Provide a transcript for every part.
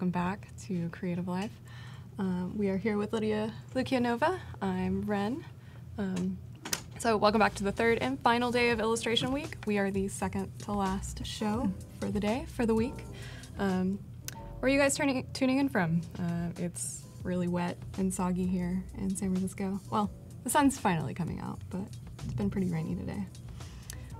Welcome back to Creative Life. Um, we are here with Lidia Lukianova. I'm Wren. Um, so, welcome back to the third and final day of Illustration Week. We are the second to last show for the day, for the week. Um, where are you guys turning, tuning in from? Uh, it's really wet and soggy here in San Francisco. Well, the sun's finally coming out, but it's been pretty rainy today.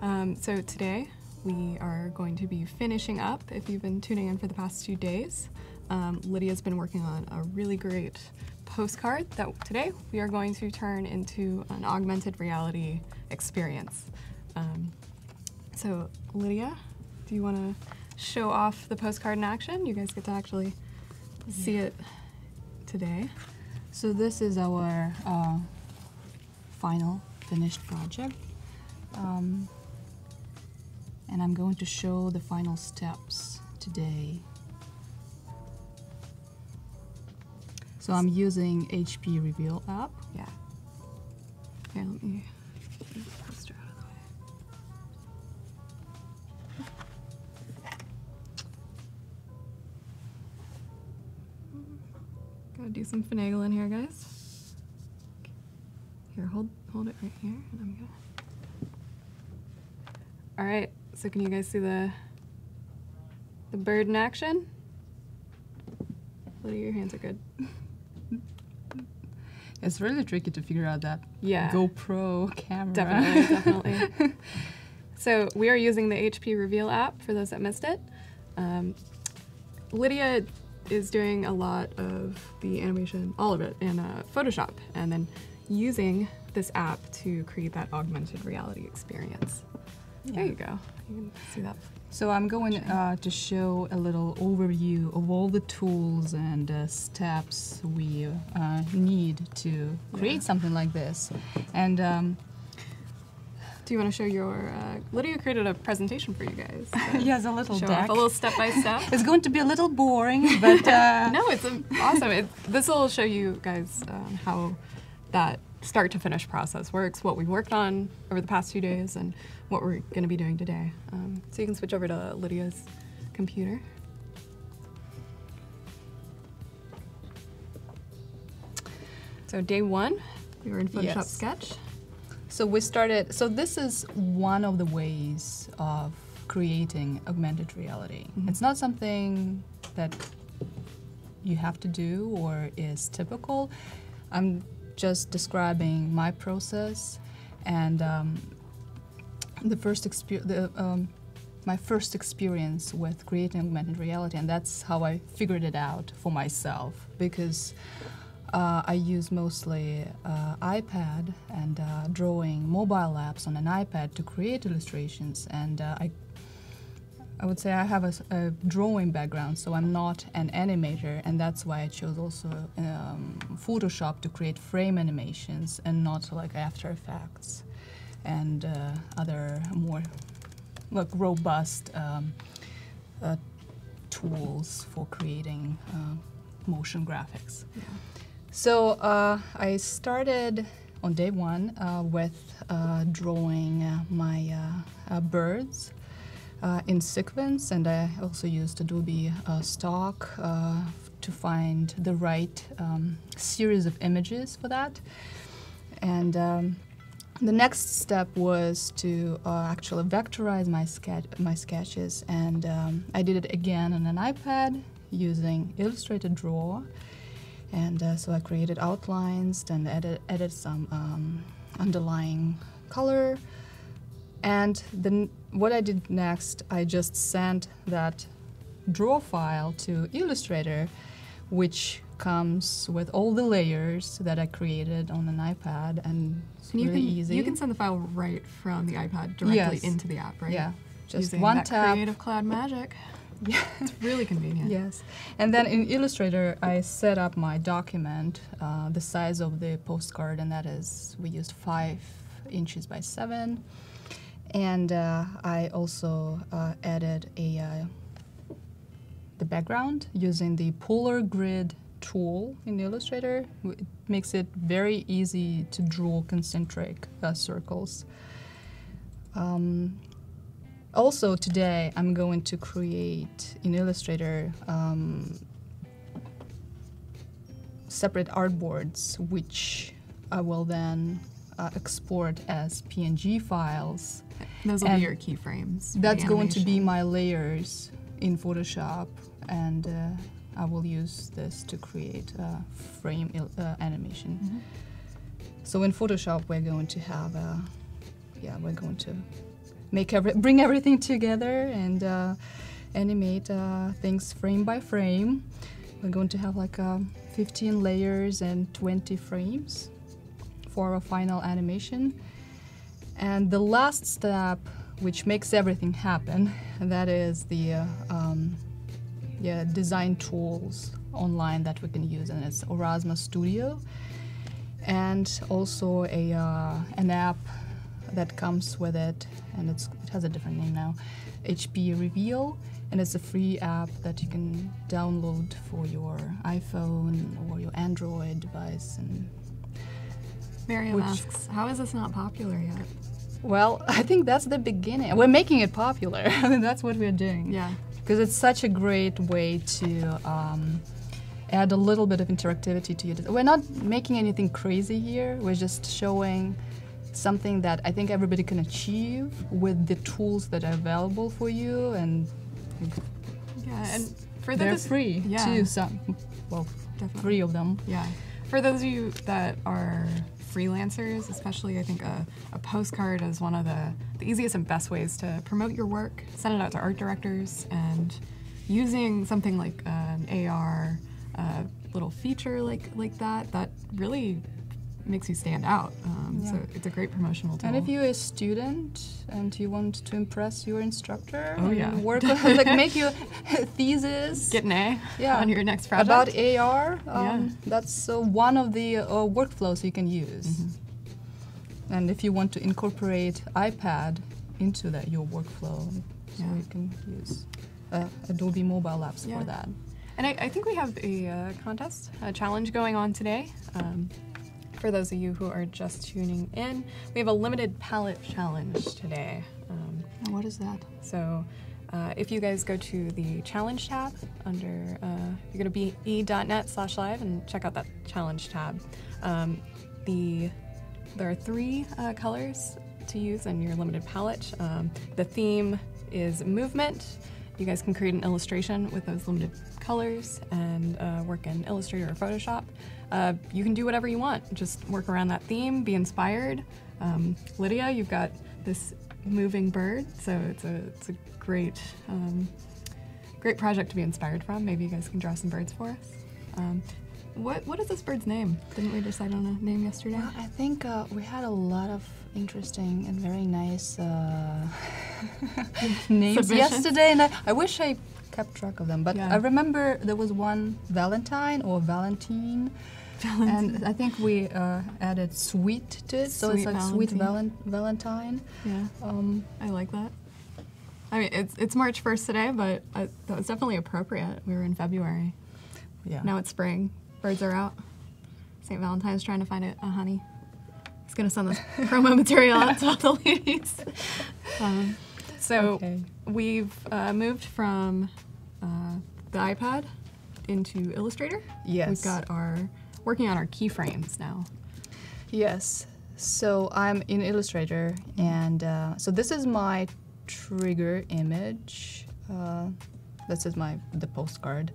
Um, so, today we are going to be finishing up. If you've been tuning in for the past two days, um, Lidia's been working on a really great postcard that today we are going to turn into an augmented reality experience. Um, so, Lidia, do you want to show off the postcard in action? You guys get to actually see it today. So this is our uh, final finished project. Um, and I'm going to show the final steps today. So I'm using HP Reveal app. Yeah. Here, let me. Gotta do some finagling here, guys. Here, hold hold it right here, and I'm gonna. All right. So can you guys see the the bird in action? Lidia, your hands are good. It's really tricky to figure out that Yeah. GoPro camera. Definitely, definitely. so we are using the HP Reveal app for those that missed it. Um, Lidia is doing a lot of the animation, all of it, in uh, Photoshop, and then using this app to create that augmented reality experience. There you go. You can see that. So I'm going uh, to show a little overview of all the tools and uh, steps we uh, need to create Yeah. something like this. And um, Do you want to show your? Uh, Lidia created a presentation for you guys. yes, a little show deck. off a little step by step. It's going to be a little boring, but uh, no, it's awesome. It, this will show you guys um, how that start to finish process works, what we worked on over the past few days, and what we're going to be doing today. Um, so you can switch over to Lidia's computer. So day one, we were in Photoshop Yes. Sketch. So we started. So this is one of the ways of creating augmented reality. Mhm. It's not something that you have to do or is typical. I'm just describing my process and um, the first experience. Um, my first experience with creating augmented reality, and that's how I figured it out for myself because uh, I use mostly uh, iPad and uh, drawing mobile apps on an iPad to create illustrations. And uh, I, I would say I have a drawing background, so I'm not an animator, and that's why I chose also um, Photoshop to create frame animations and not like After Effects and uh, other more like robust um, uh, tools for creating uh, motion graphics. So uh, I started on day one uh, with uh, drawing my uh, uh, birds uh, in sequence, and I also used Adobe uh, Stock uh, to find the right um, series of images for that. And um, the next step was to uh, actually vectorize my sketch, my sketches, and um, I did it again on an iPad using Illustrator Draw. And uh, so I created outlines then edit, added some um, underlying color. And then what I did next, I just sent that draw file to Illustrator, which comes with all the layers that I created on an iPad, and it's And you really can easy. you can send the file right from the iPad directly Yes. into the app, right? Yeah, just Using one that tap. Creative Cloud magic. Yeah. It's really convenient. Yes, and then in Illustrator, I set up my document, uh, the size of the postcard, and that is we used five inches by seven, and uh, I also uh, added a uh, the background using the Polar Grid tool in Illustrator. It makes it very easy to draw concentric uh, circles. Um, also today I'm going to create in Illustrator um, separate artboards, which I will then uh, export as PNG files. Those will And be your keyframes. That's going to be my layers in Photoshop, and uh, I will use this to create a frame uh, animation. Mhm. So in Photoshop, we're going to have a, yeah, we're going to make every, bring everything together and uh, animate uh, things frame by frame. We're going to have like uh, 15 layers and 20 frames for a final animation. And the last step, which makes everything happen, that is the uh, um, yeah, design tools online that we can use, and it's Aurasma Studio, and also a uh, an app that comes with it, and it's it has a different name now, HP Reveal, and it's a free app that you can download for your iPhone or your Android device, and Miriam which- asks, how is this not popular yet? Well, I think that's the beginning. We're making it popular. I mean, that's what we're doing. Yeah. Because it's such a great way to um, add a little bit of interactivity to your. des- We're not making anything crazy here. We're just showing something that I think everybody can achieve with the tools that are available for you, and Yeah, and for they're those free yeah. too. Some, well, definitely. three of them. Yeah. For those of you that are freelancers, especially, I think a, a postcard is one of the, the easiest and best ways to promote your work. Send it out to art directors, and using something like an AR uh, little feature like like that, that really makes you stand out. Um, So it's a great promotional tool. And if you're a student and you want to impress your instructor, Oh, yeah. work on, like make your thesis get an A Yeah. on your next project. about AR, Yeah. um, that's uh, one of the uh, workflows you can use. Mm-hmm. And if you want to incorporate iPad into that your workflow, so Yeah. you can use uh, Adobe Mobile Apps Yeah. for that. And I, I think we have a uh, contest, a challenge going on today. Um, for those of you who are just tuning in, we have a limited palette challenge today. Um, What is that? so uh, if you guys go to the challenge tab under, uh, you go to be.net slash live and check out that challenge tab. Um, the there are three uh, colors to use in your limited palette. Um, the theme is movement. You guys can create an illustration with those limited colors and uh, work in Illustrator or Photoshop. Uh, you can do whatever you want. Just work around that theme, be inspired. Um, Lidia, you've got this moving bird, so it's a it's a great um, great project to be inspired from. Maybe you guys can draw some birds for us. Um, what what is this bird's name? Didn't we decide on a name yesterday? Well, I think uh, we had a lot of interesting and very nice uh, names yesterday, and I, I wish I kept track of them. But Yeah. I remember there was one Valentine or Valentine, and I think we uh, added sweet to it, so it's like sweet Valentine. valen- Valentine. Yeah, Um, I like that. I mean, it's it's March first today, but uh, that was definitely appropriate. We were in February. yeah. Now it's spring. Birds are out. St. Valentine's trying to find a, a honey. He's gonna send this promo material out to all the ladies. Um, so Okay. we've uh, moved from uh, the iPad into Illustrator. Yes. We've got our working on our keyframes now. Yes. So I'm in Illustrator, and uh, so this is my trigger image. Uh, this is my the postcard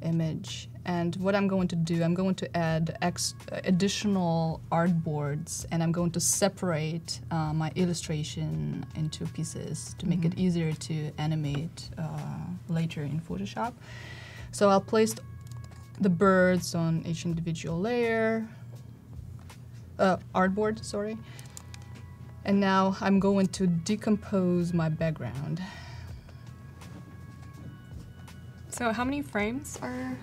image, and what I'm going to do, I'm going to add ex- additional artboards, and I'm going to separate uh, my illustration into pieces to make it easier to animate uh, later in Photoshop. So I'll place the birds on each individual layer uh, artboard, sorry. And now I'm going to decompose my background. So how many frames are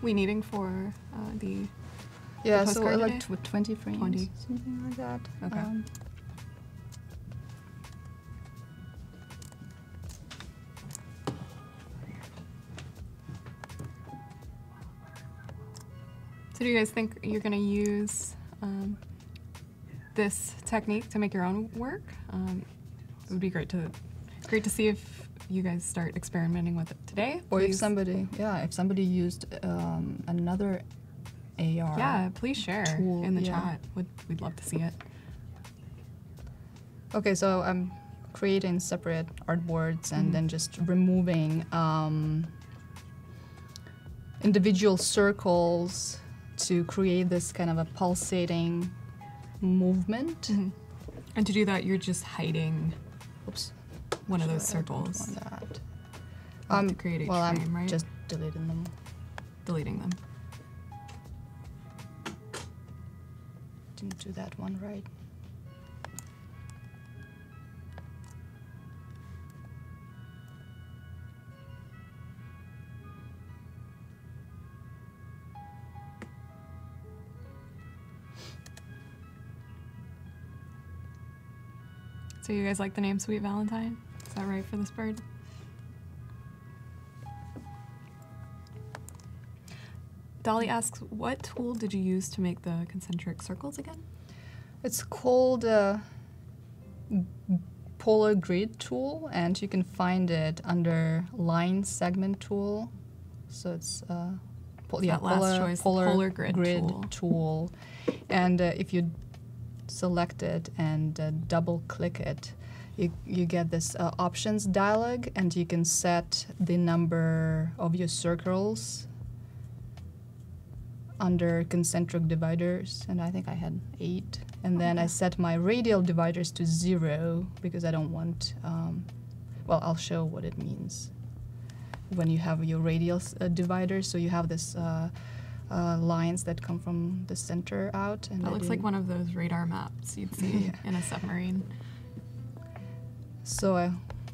we needing for uh, the? Yeah, The so like tw- 20 frames, 20. something like that. Okay. Um, So do you guys think you're gonna use um, this technique to make your own work? Um, it would be great to great to see if you guys start experimenting with it today. Or if somebody, yeah, if somebody used um, another AR. Yeah, please share tool, in the yeah. chat. Would we'd love to see it. Okay, so I'm creating separate artboards and Mhm. then just removing um, individual circles to create this kind of a pulsating movement. Mm-hmm. And to do that, you're just hiding Oops. one of those Sorry, I don't circles, that. have to um, create each well, frame, I'm right? just deleting them. deleting them. Didn't do that one right. So you guys like the name Sweet Valentine? Is that right for this bird? Dolly asks, what tool did you use to make the concentric circles again? It's called a Polar Grid Tool, and you can find it under Line Segment Tool. So it's uh, pol- yeah, polar, choice, polar, Polar Grid tool. tool. And uh, if you select it and uh, double click it, you, you get this uh, options dialog, and you can set the number of your circles under concentric dividers, and I think I had eight. And then I set my radial dividers to zero because I don't want. Um, well, I'll show what it means when you have your radial uh, dividers. So you have this uh, uh, lines that come from the center out, and That looks like one of those radar maps you'd see Yeah. in a submarine. So I,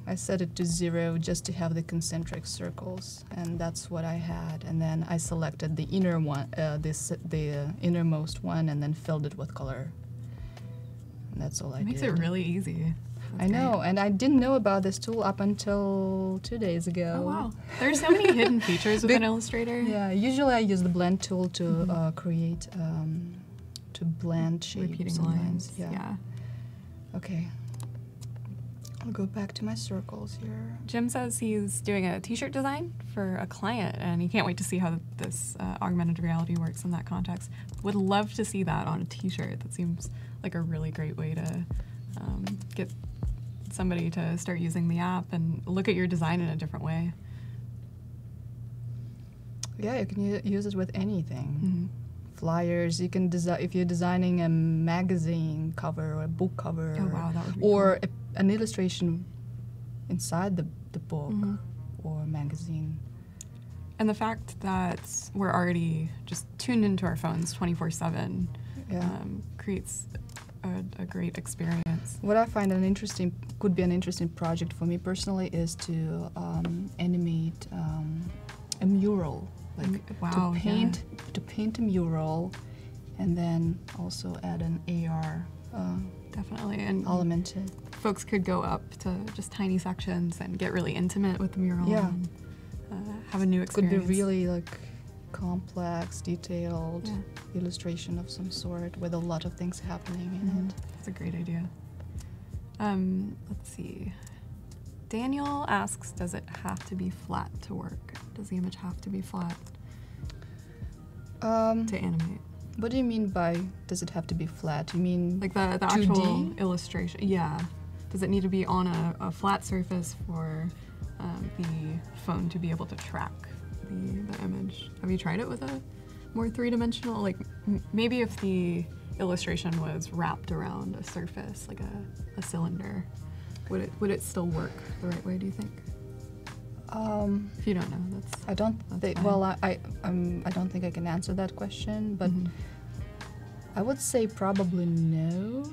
I set it to zero just to have the concentric circles, and that's what I had. And then I selected the inner one, uh, this the uh, innermost one, and then filled it with color. And that's all I It makes did. it really easy. I know, and I didn't know about this tool up until two days ago. Oh wow, there's so many hidden features within Illustrator. Yeah, usually I use the blend tool to Mhm. uh, create um, to blend shapes. repeating and lines. Yeah. yeah. Okay. I'll go back to my circles here. Jim says he's doing a T-shirt design for a client, and he can't wait to see how this uh, augmented reality works in that context. Would love to see that on a T-shirt. That seems like a really great way to um, get somebody to start using the app and look at your design in a different way. Yeah, you can use it with anything. Mhm. Flyers. You can design if you're designing a magazine cover or a book cover. Oh wow, that would be Or a, an illustration inside the the book Mhm. or magazine. And the fact that we're already just tuned into our phones 24/7 Yeah. um, creates a, a great experience. What I find an interesting could be an interesting project for me personally is to um, animate um, a mural, like wow, to yeah. paint to paint a mural, and then also add an AR uh, Definitely, and element to folks could go up to just tiny sections and get really intimate with the mural. Yeah. and, uh, have a new experience. Could be really like complex, detailed Yeah. illustration of some sort with a lot of things happening in Mhm. it. That's a great idea. Um, let's see. Daniel asks, does it have to be flat to work? Does the image have to be flat Um, to animate? what do you mean by does it have to be flat? You mean Like the, the 2D? actual illustration. Yeah. Does it need to be on a, a flat surface for um, the phone to be able to track the, the image? Have you tried it with a more three dimensional? Like m- maybe if the illustration was wrapped around a surface, like a, a cylinder, would it would it still work the right way? Do you think? um, If you don't know, that's. I don't That's think. Well, I I, um, I don't think I can answer that question, but Mhm. I would say probably no.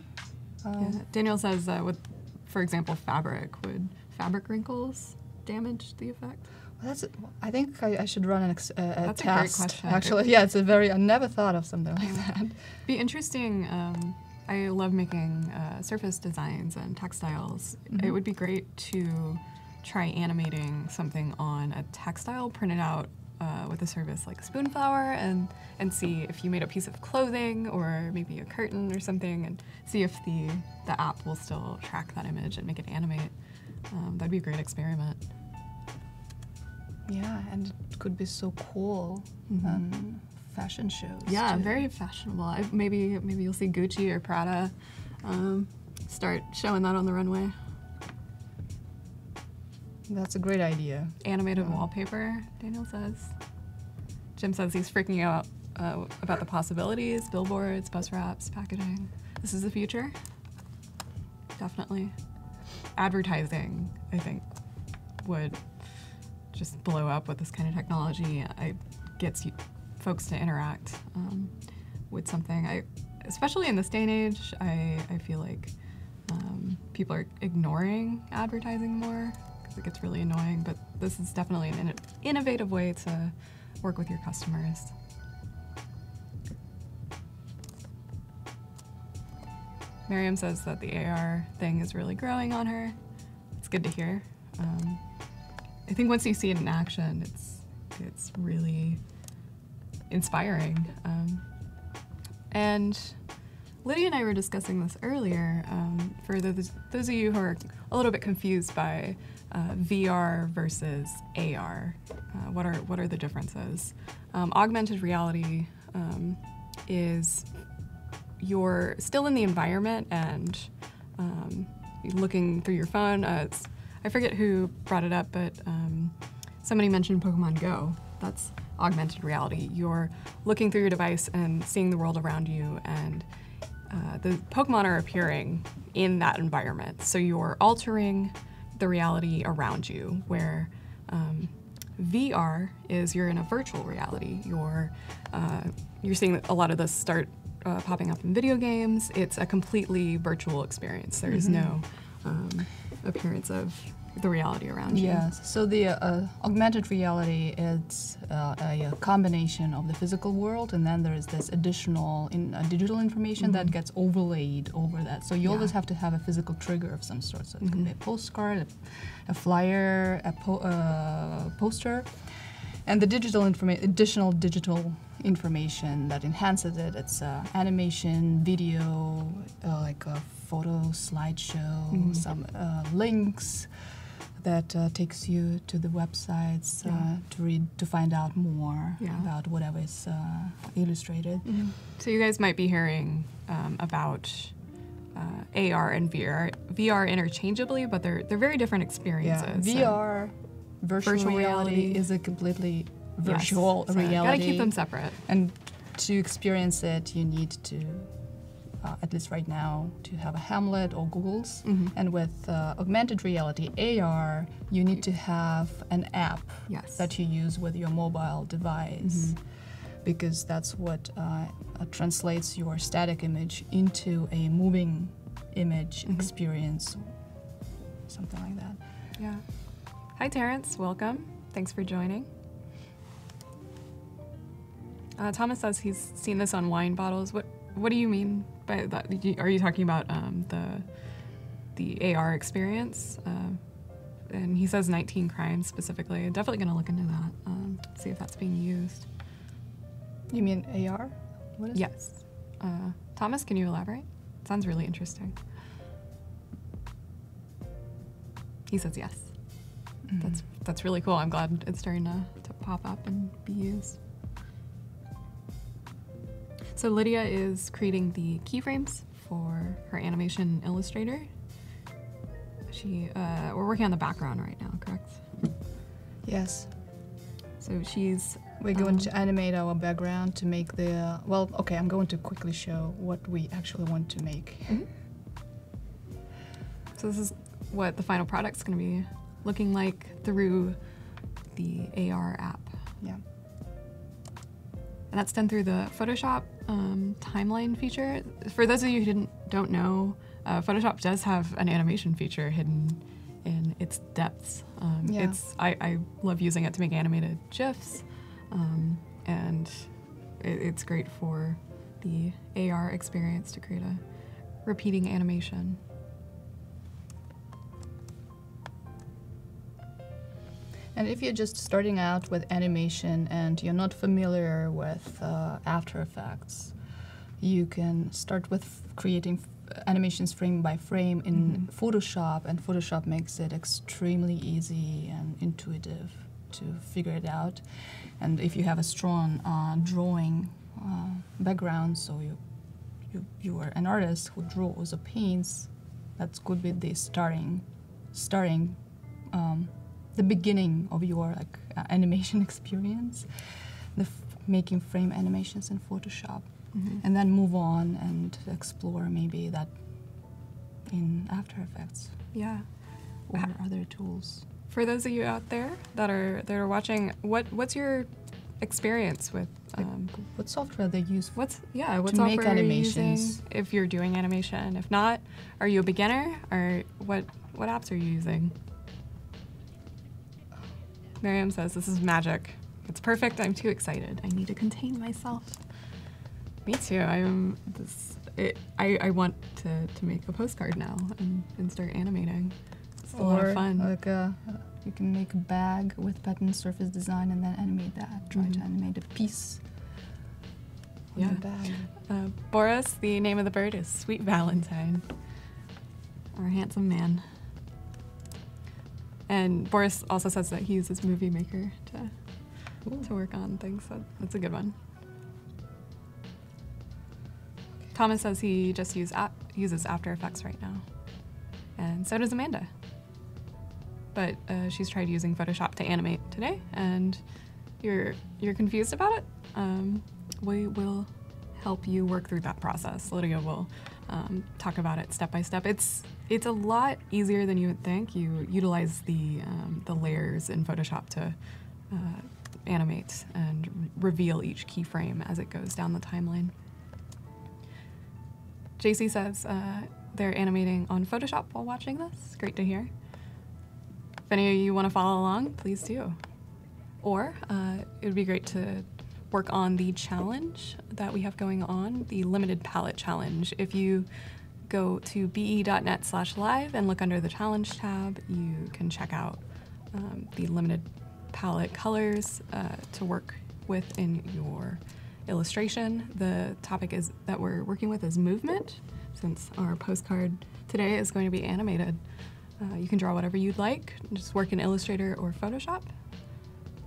Yeah. Um, Daniel says, uh, with, for example, fabric, would fabric wrinkles damage the effect? well, that's. I think I, I should run an ex- uh, a a test. question. Actually, yeah, it's a very. I never thought of something like that. Be interesting. Um, I love making uh, surface designs and textiles. It Mhm. would be great to try animating something on a textile printed out uh, with a service like Spoonflower and and see if you made a piece of clothing or maybe a curtain or something and see if the the app will still track that image and make it animate. Um, that'd be a great experiment. Yeah, and it could be so cool Mhm. on fashion shows. Yeah, too. very fashionable. I, maybe maybe you'll see Gucci or Prada um, start showing that on the runway. That's a great idea. Animated Yeah. wallpaper, Daniel says. Jim says he's freaking out uh, about the possibilities, billboards, bus wraps, packaging. This is the future. Definitely. Advertising, I think, would just blow up with this kind of technology. It gets folks to interact um, with something. I, especially in this day and age, I, I feel like um, people are ignoring advertising more because it gets really annoying. But this is definitely an innovative way to work with your customers. Miriam says that the AR thing is really growing on her. It's good to hear. Um, I think once you see it in action, it's it's really inspiring. Um, and Lidia and I were discussing this earlier. Um, for those, those of you who are a little bit confused by uh, VR versus AR, uh, what are what are the differences? Um, augmented reality um, is you're still in the environment and um, looking through your phone. Uh, I forget who brought it up, but um, somebody mentioned Pokemon Go. That's augmented reality. You're looking through your device and seeing the world around you, and uh, the Pokemon are appearing in that environment. So you're altering the reality around you, where um, VR is you're in a virtual reality. You're uh, you're seeing a lot of this start uh, popping up in video games. It's a completely virtual experience. There is no um, appearance of the reality around you. Yes. So the uh, augmented reality is uh, a, combination of the physical world, and then there is this additional in, uh, digital information that gets overlaid over that. So you always have to have a physical trigger of some sort. So it could be a Mhm. postcard, a, a flyer, a po- uh, poster, and the digital informa- additional digital information that enhances it. It's uh, animation, video, uh, like a photo slideshow, Mhm. some uh, links that uh, takes you to the websites uh, Yeah. to read to find out more Yeah. about whatever is uh, illustrated. Mhm. So you guys might be hearing um, about uh, AR and VR, VR interchangeably, but they're they're very different experiences. Yeah, VR, virtual, Virtual reality, reality. is a completely Yes. virtual So reality. Gotta keep them separate. And to experience it, you need to, uh, at least right now, to have a Hamlet or Google's. Mhm. And with uh, augmented reality AR, you need to have an app Yes. that you use with your mobile device. Because that's what uh, uh, translates your static image into a moving image Mhm. experience, something like that. Yeah. Hi, Terrence. Welcome. Thanks for joining. Uh, Thomas says he's seen this on wine bottles. What What do you mean by that? Are you talking about um, the the AR experience? Uh, and he says 19 crimes specifically. Definitely going to look into that. Um, see if that's being used. You mean AR? What is? Yes. Uh, Thomas, can you elaborate? Sounds really interesting. He says yes. Mhm. That's that's really cool. I'm glad it's starting to, to pop up and be used. So Lidia is creating the keyframes for her animation illustrator. She uh, we're working on the background right now, correct? Yes. So she's We're going Um, to animate our background to make the. Uh, well, okay, I'm going to quickly show what we actually want to make. So this is what the final product's going to be looking like through the AR app. Yeah. And that's done through the Photoshop um, timeline feature. For those of you who didn't don't know, uh, Photoshop does have an animation feature hidden in its depths. Um, Yeah. It's I, I love using it to make animated gifs, um, and it, it's great for the AR experience to create a repeating animation. And if you're just starting out with animation and you're not familiar with uh, After Effects, you can start with f- creating animations frame by frame in Photoshop, and Photoshop makes it extremely easy and intuitive to figure it out. And if you have a strong uh, drawing uh, background, so you, you you are an artist who draws or paints, that's good with the starting, starting, um, the beginning of your like uh, animation experience, the f- making frame animations in Photoshop Mhm. and then move on and explore maybe that in After Effects Yeah. or Ha- other tools. For those of you out there that are that are watching, what what's your experience with um, what software they use? what's yeah what to software make are you animations. using if you're doing animation? If not, are you a beginner or what what apps are you using? Miriam says this is magic. It's perfect. I'm too excited. I need to contain myself. Me too. I'm this. It, I I want to to make a postcard now and, and start animating. It's a lot or of fun. like a, you can make a bag with pattern surface design and then animate that. Try to Mhm. animate a piece. Yeah. The bag. Uh, Boris, the name of the bird is Sweet Valentine, our handsome man. And Boris also says that he uses Movie Maker to to work on things. So that's a good one. Thomas says he just use uses After Effects right now, and so does Amanda. But uh, she's tried using Photoshop to animate today, and you're you're confused about it. Um, we will help you work through that process. Lidia will um, talk about it step by step. It's it's a lot easier than you would think. You utilize the um, the layers in Photoshop to uh, animate and re- reveal each keyframe as it goes down the timeline. JC says uh, they're animating on Photoshop while watching this. Great to hear. If any of you want to follow along, please do. Or uh, it would be great to work on the challenge that we have going on, the limited palette challenge. If you go to be.net slash live and look under the challenge tab, you can check out um, the limited palette colors uh, to work with in your illustration. The topic is that we're working with is movement, since our postcard today is going to be animated. Uh, you can draw whatever you'd like, just work in Illustrator or Photoshop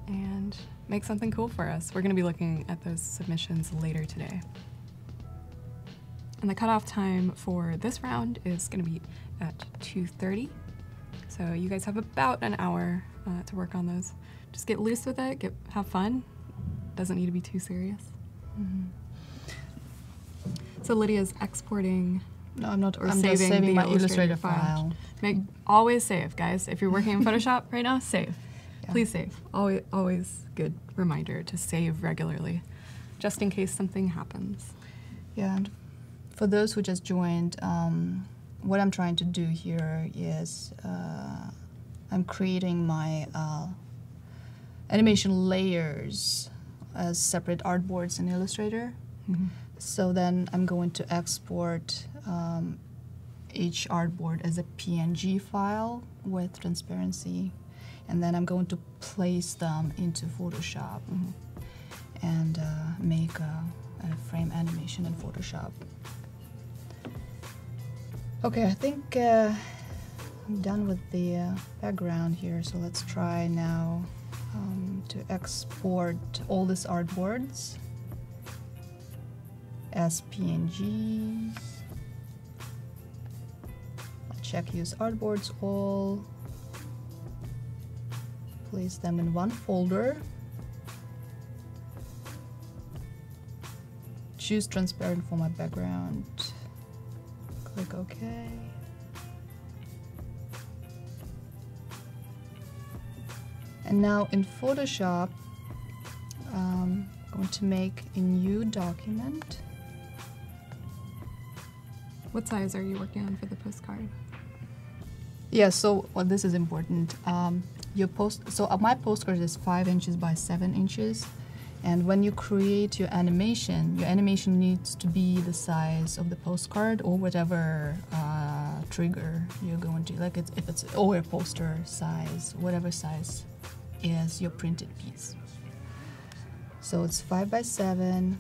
and make something cool for us. We're going to be looking at those submissions later today. And the cutoff time for this round is going to be at 2:30. So you guys have about an hour uh, to work on those. Just get loose with it. Get have fun. Doesn't need to be too serious. Mhm. So Lidia's exporting No, I'm not. or I'm saving, just saving my Illustrator Illustrator file. Make always save, guys. If you're working in Photoshop right now, save. Yeah. Please save. Always, always good reminder to save regularly, just in case something happens. Yeah, and for those who just joined, um, what I'm trying to do here is uh, I'm creating my uh, animation layers as separate artboards in Illustrator. So then I'm going to export um, each artboard as a PNG file with transparency, and then I'm going to place them into Photoshop and uh, make a, a frame animation in Photoshop. Okay, I think uh, I'm done with the uh, background here, so let's try now um, to export all these artboards as PNGs. Check use artboards all, place them in one folder. Choose transparent for my background. Click OK. And now in Photoshop, um, I'm going to make a new document. What size are you working on for the postcard? Yeah, so well, this is important. Um, your post, so uh, my postcard is five inches by seven inches, and when you create your animation, your animation needs to be the size of the postcard or whatever uh, trigger you're going to. Like it's, if it's or a poster size, whatever size is your printed piece. So it's five by seven.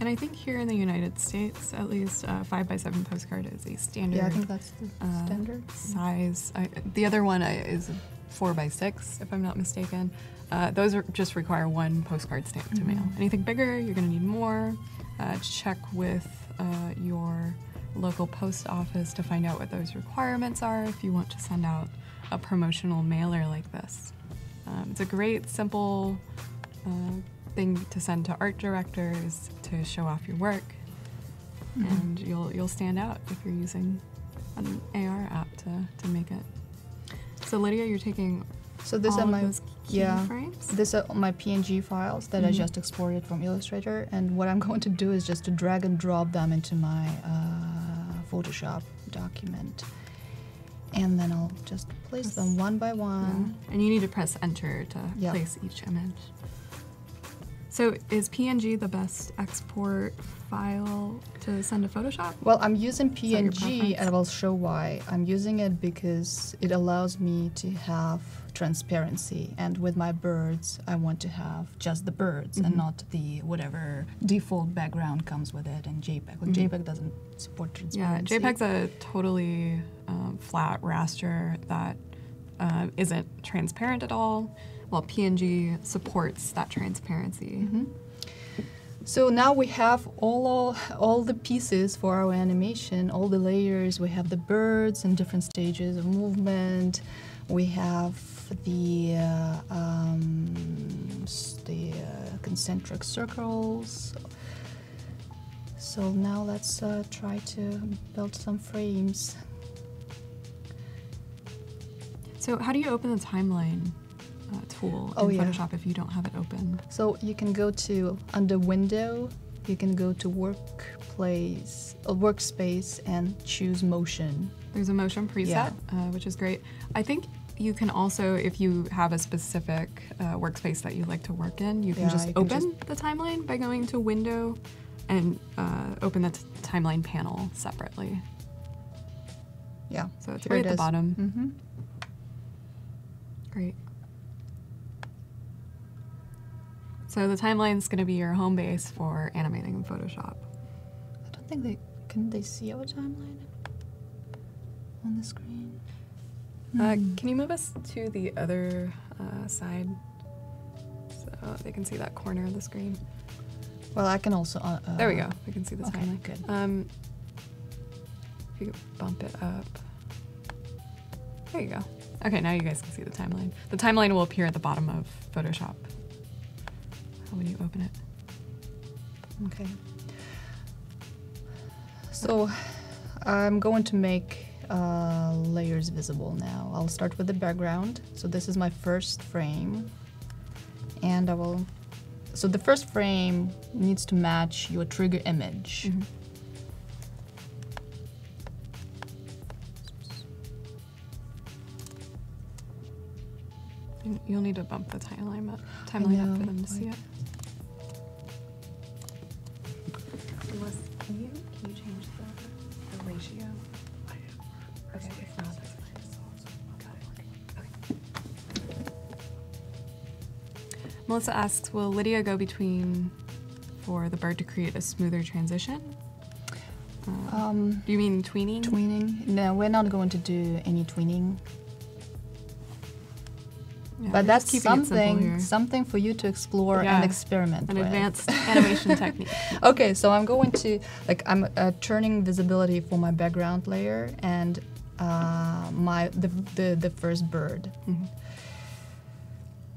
And I think here in the United States, at least, uh, five by seven postcard is a standard. Yeah, I think that's the uh, standard. size. I, the other one uh, is four by six, if I'm not mistaken. Uh, those are just require one postcard stamp to mail. Mhm. Anything bigger, you're going to need more. Uh, check with uh, your local post office to find out what those requirements are if you want to send out a promotional mailer like this. Um, it's a great, simple uh, thing to send to art directors to show off your work, Mhm. and you'll you'll stand out if you're using an AR app to, to make it. So Lidia, you're taking So these all are my those yeah. These are my PNG files that I Mhm. just exported from Illustrator, and what I'm going to do is just to drag and drop them into my uh, Photoshop document, and then I'll just place them one by Yeah. one. And you need to press enter to Yeah. place each image. So is PNG the best export file to send to Photoshop? Well, I'm using PNG, and I'll show why. I'm using it because it allows me to have transparency, and with my birds, I want to have just the birds and Mhm. not the whatever default background comes with it and JPEG. Like Mhm. JPEG doesn't support transparency. Yeah. JPEG's a totally um, flat raster that uh, isn't transparent at all, while PNG supports that transparency. Mhm. So now we have all all the pieces for our animation, all the layers. We have the birds in different stages of movement. We have the uh, um, the uh, concentric circles. So now let's uh, try to build some frames. So how do you open the timeline uh, tool Oh, in yeah. Photoshop if you don't have it open? So you can go to under Window, you can go to Workplace, uh, Workspace, and choose Motion. There's a motion preset, Yeah. uh, which is great. I think you can also, if you have a specific uh, workspace that you like to work in, you can Yeah, just you can open the timeline by going to Window and uh, open the t- timeline panel separately. Yeah. So it's here right it at the bottom. Mm-hmm. Great. So the timeline's going to be your home base for animating in Photoshop. I don't think they can they see our timeline on the screen. Uh, Hmm. can you move us to the other uh, side so they can see that corner of the screen? Well, I can also. Uh, uh, There we go. We can see the okay, timeline. good. Um, if you bump it up. There you go. Okay, now you guys can see the timeline. The timeline will appear at the bottom of Photoshop when you open it. Okay. So I'm going to make uh, layers visible now. I'll start with the background. So this is my first frame. And I will. So the first frame needs to match your trigger image. Mhm. You'll need to bump the timeline up, timeline up for them to see it. Can you, can you change the, the ratio? Okay, not, that's fine. Okay. Melissa asks, will Lidia go between for the bird to create a smoother transition? Uh, Um, do you mean tweening? tweening? No, we're not going to do any tweening. But that's keeping it simple something something for you to explore Yeah, and experiment An with. advanced animation technique. Okay, so I'm going to like I'm uh, turning visibility for my background layer and uh, my the, the the first bird. Mhm.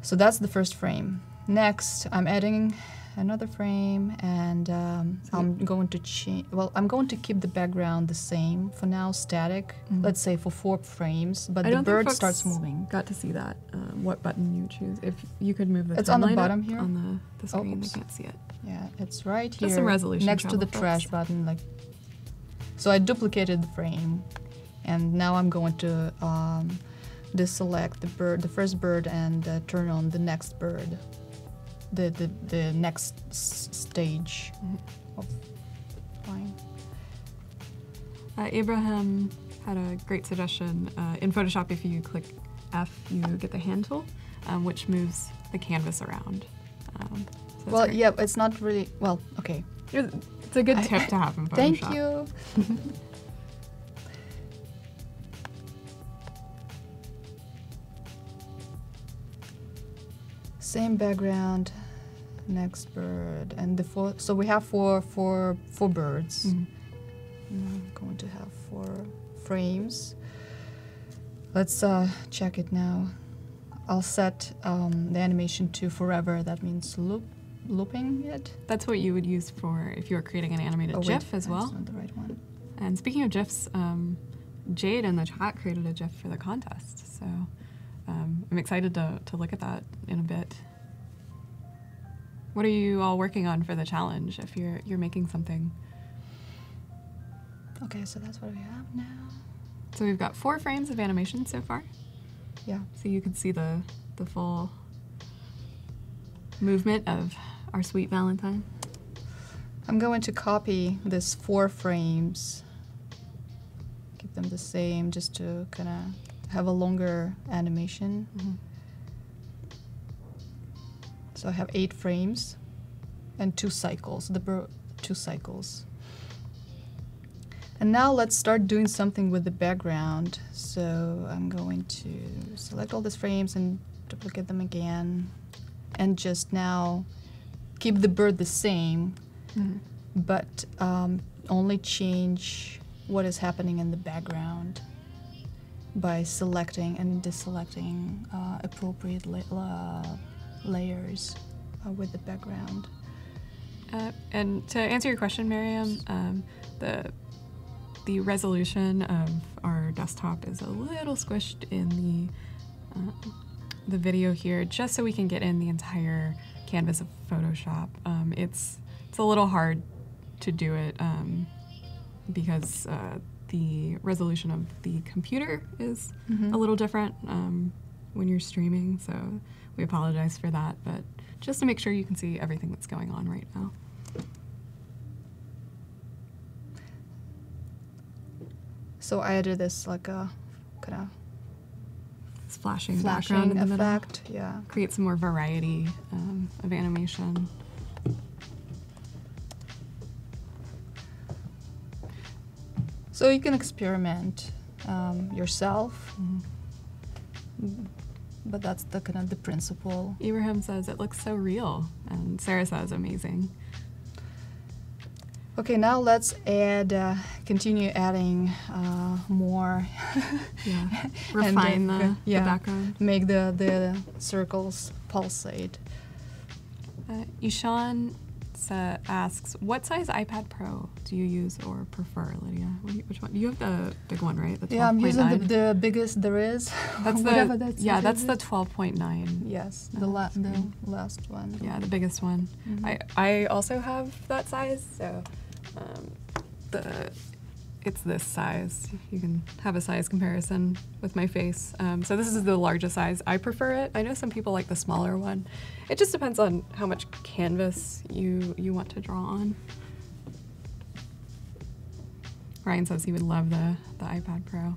So that's the first frame. Next, I'm adding another frame and um, So- I'm going to change. Well, I'm going to keep the background the same for now, static. Mhm. Let's say for four frames, but I the bird starts moving. Got to see that. Um, what button you choose? If you could move the It's on the bottom here? on the, the Oh, screen, they oops. can't see it. Yeah, it's right Just here some resolution next to the trouble, trash button. Like, so I duplicated the frame, and now I'm going to um, deselect the bird, the first bird, and uh, turn on the next bird, the the, the next s- stage of flying. Uh, Abraham had a great suggestion. Uh, in Photoshop, if you click F, you get the hand tool, um, which moves the canvas around. Um, so Well, great. yeah, it's not really well. Okay, It's a good I- tip to have in Photoshop. Thank you. Same background, next bird, and the four. So we have four, four, four birds. Mhm. And I'm going to have four frames. Let's uh, check it now. I'll set um, the animation to forever. That means loop, looping it. That's what you would use for if you were creating an animated Oh, wait, GIF as that's well. not the right one. And speaking of GIFs, um, Jade in the chat created a GIF for the contest. So um, I'm excited to, to look at that in a bit. What are you all working on for the challenge if you're, you're making something? Okay, so that's what we have now. So we've got four frames of animation so far. Yeah. So you can see the, the full movement of our sweet Valentine. I'm going to copy this four frames, keep them the same, just to kind of have a longer animation. So I have eight frames and two cycles, the two cycles. And now let's start doing something with the background. So I'm going to select all these frames and duplicate them again. And just now keep the bird the same, Mhm. but um, only change what is happening in the background by selecting and deselecting uh, appropriate la- la- layers uh, with the background. Uh, and to answer your question, Miriam, um, the the resolution of our desktop is a little squished in the uh, the video here, just so we can get in the entire canvas of Photoshop. Um, it's it's a little hard to do it um, because uh, the resolution of the computer is Mhm. a little different um, when you're streaming. So we apologize for that, but just to make sure you can see everything that's going on right now. So I added this like a kind of flashing, flashing background in the middle. effect. Yeah. Create some more variety um, of animation. So you can experiment um, yourself, but that's the kind of the principle. Ibrahim says it looks so real, and Sarah says amazing. Okay, now let's add, uh, continue adding uh, more. Yeah, And, refine uh, the, yeah, the background. Make the, the circles pulsate. Uh, Ishan sa- asks, "What size iPad Pro do you use or prefer, Lidia? You, which one? You have the big one, right? The Yeah, I'm using the, the biggest there is. That's the that's yeah, that's the twelve point nine. Yes, the, la- the last one. Yeah, the biggest one. Mhm. I I also have that size, so um, the it's this size. You can have a size comparison with my face. Um, so this is the largest size. I prefer it. I know some people like the smaller one. It just depends on how much canvas you you want to draw on. Ryan says he would love the the iPad Pro.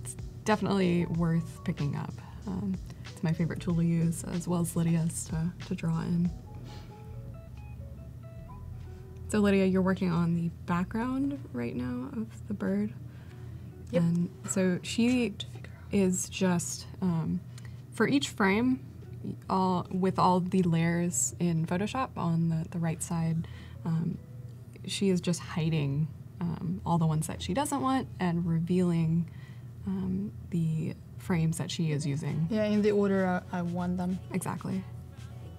It's definitely worth picking up. Um, it's my favorite tool to use, as well as Lidia's to, to draw in. So Lidia, you're working on the background right now of the bird. Yep. And so she is just um, for each frame, all with all the layers in Photoshop on the, the right side, um, she is just hiding um, all the ones that she doesn't want and revealing um, the frames that she is using. Yeah, in the order I, I want them. Exactly.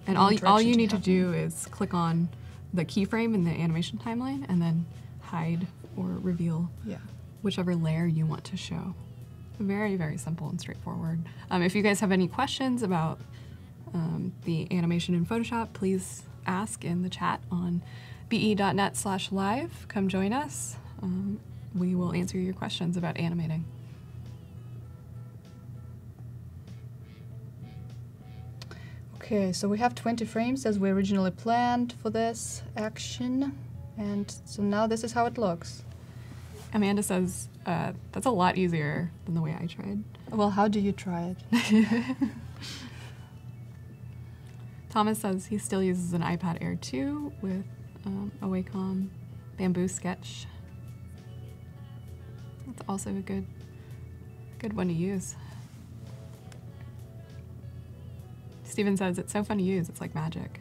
And all, all you need to do is click on the keyframe in the animation timeline and then hide or reveal Yeah. whichever layer you want to show. Very, very simple and straightforward. Um, if you guys have any questions about um, the animation in Photoshop, please ask in the chat on be.net slash live. Come join us. Um, we will answer your questions about animating. Okay, so we have 20 frames as we originally planned for this action. And so now this is how it looks. Amanda says uh, that's a lot easier than the way I tried. Well, how do you try it? Thomas says he still uses an iPad Air 2 with um, a Wacom bamboo sketch. That's also a good, good one to use. Steven says it's so fun to use. It's like magic.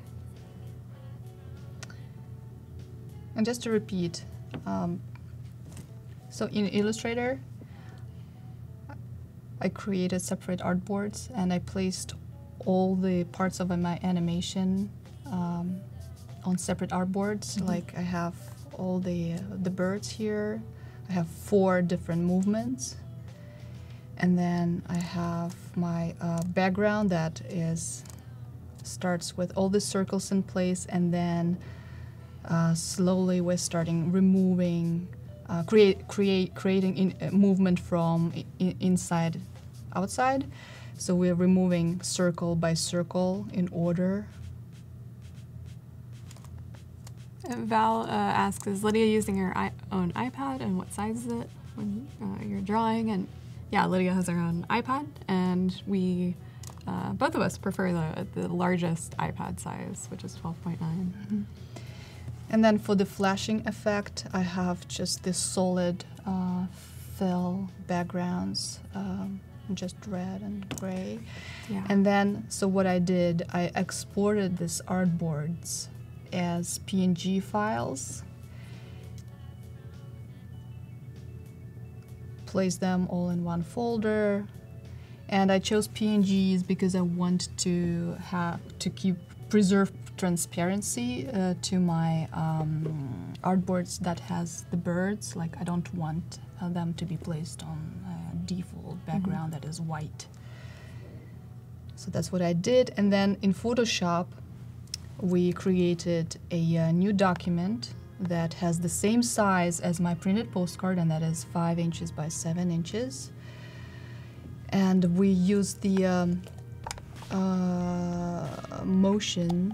And just to repeat, um, so in Illustrator, I created separate artboards and I placed all the parts of my animation um, on separate artboards. Mhm. Like I have all the the birds here. I have four different movements, and then I have my uh, background that is starts with all the circles in place, and then uh, slowly we're starting removing, uh, create create creating in, uh, movement from inside outside. So we're removing circle by circle in order. Uh, Val uh, asks, is Lidia using her own iPad and what size is it when uh, you're drawing? And yeah, Lidia has her own iPad, and we, uh, both of us prefer the, the largest iPad size, which is 12.9. And then for the flashing effect, I have just this solid uh, fill backgrounds, um, just red and gray. Yeah. And then, so what I did, I exported these artboards as PNG files, placed them all in one folder, and I chose PNGs because I want to have to keep preserve transparency uh, to my um, artboards that has the birds. Like I don't want uh, them to be placed on a default background that is white. So that's what I did. And then in Photoshop, we created a uh, new document that has the same size as my printed postcard, and that is five inches by seven inches. And we use the um, uh, motion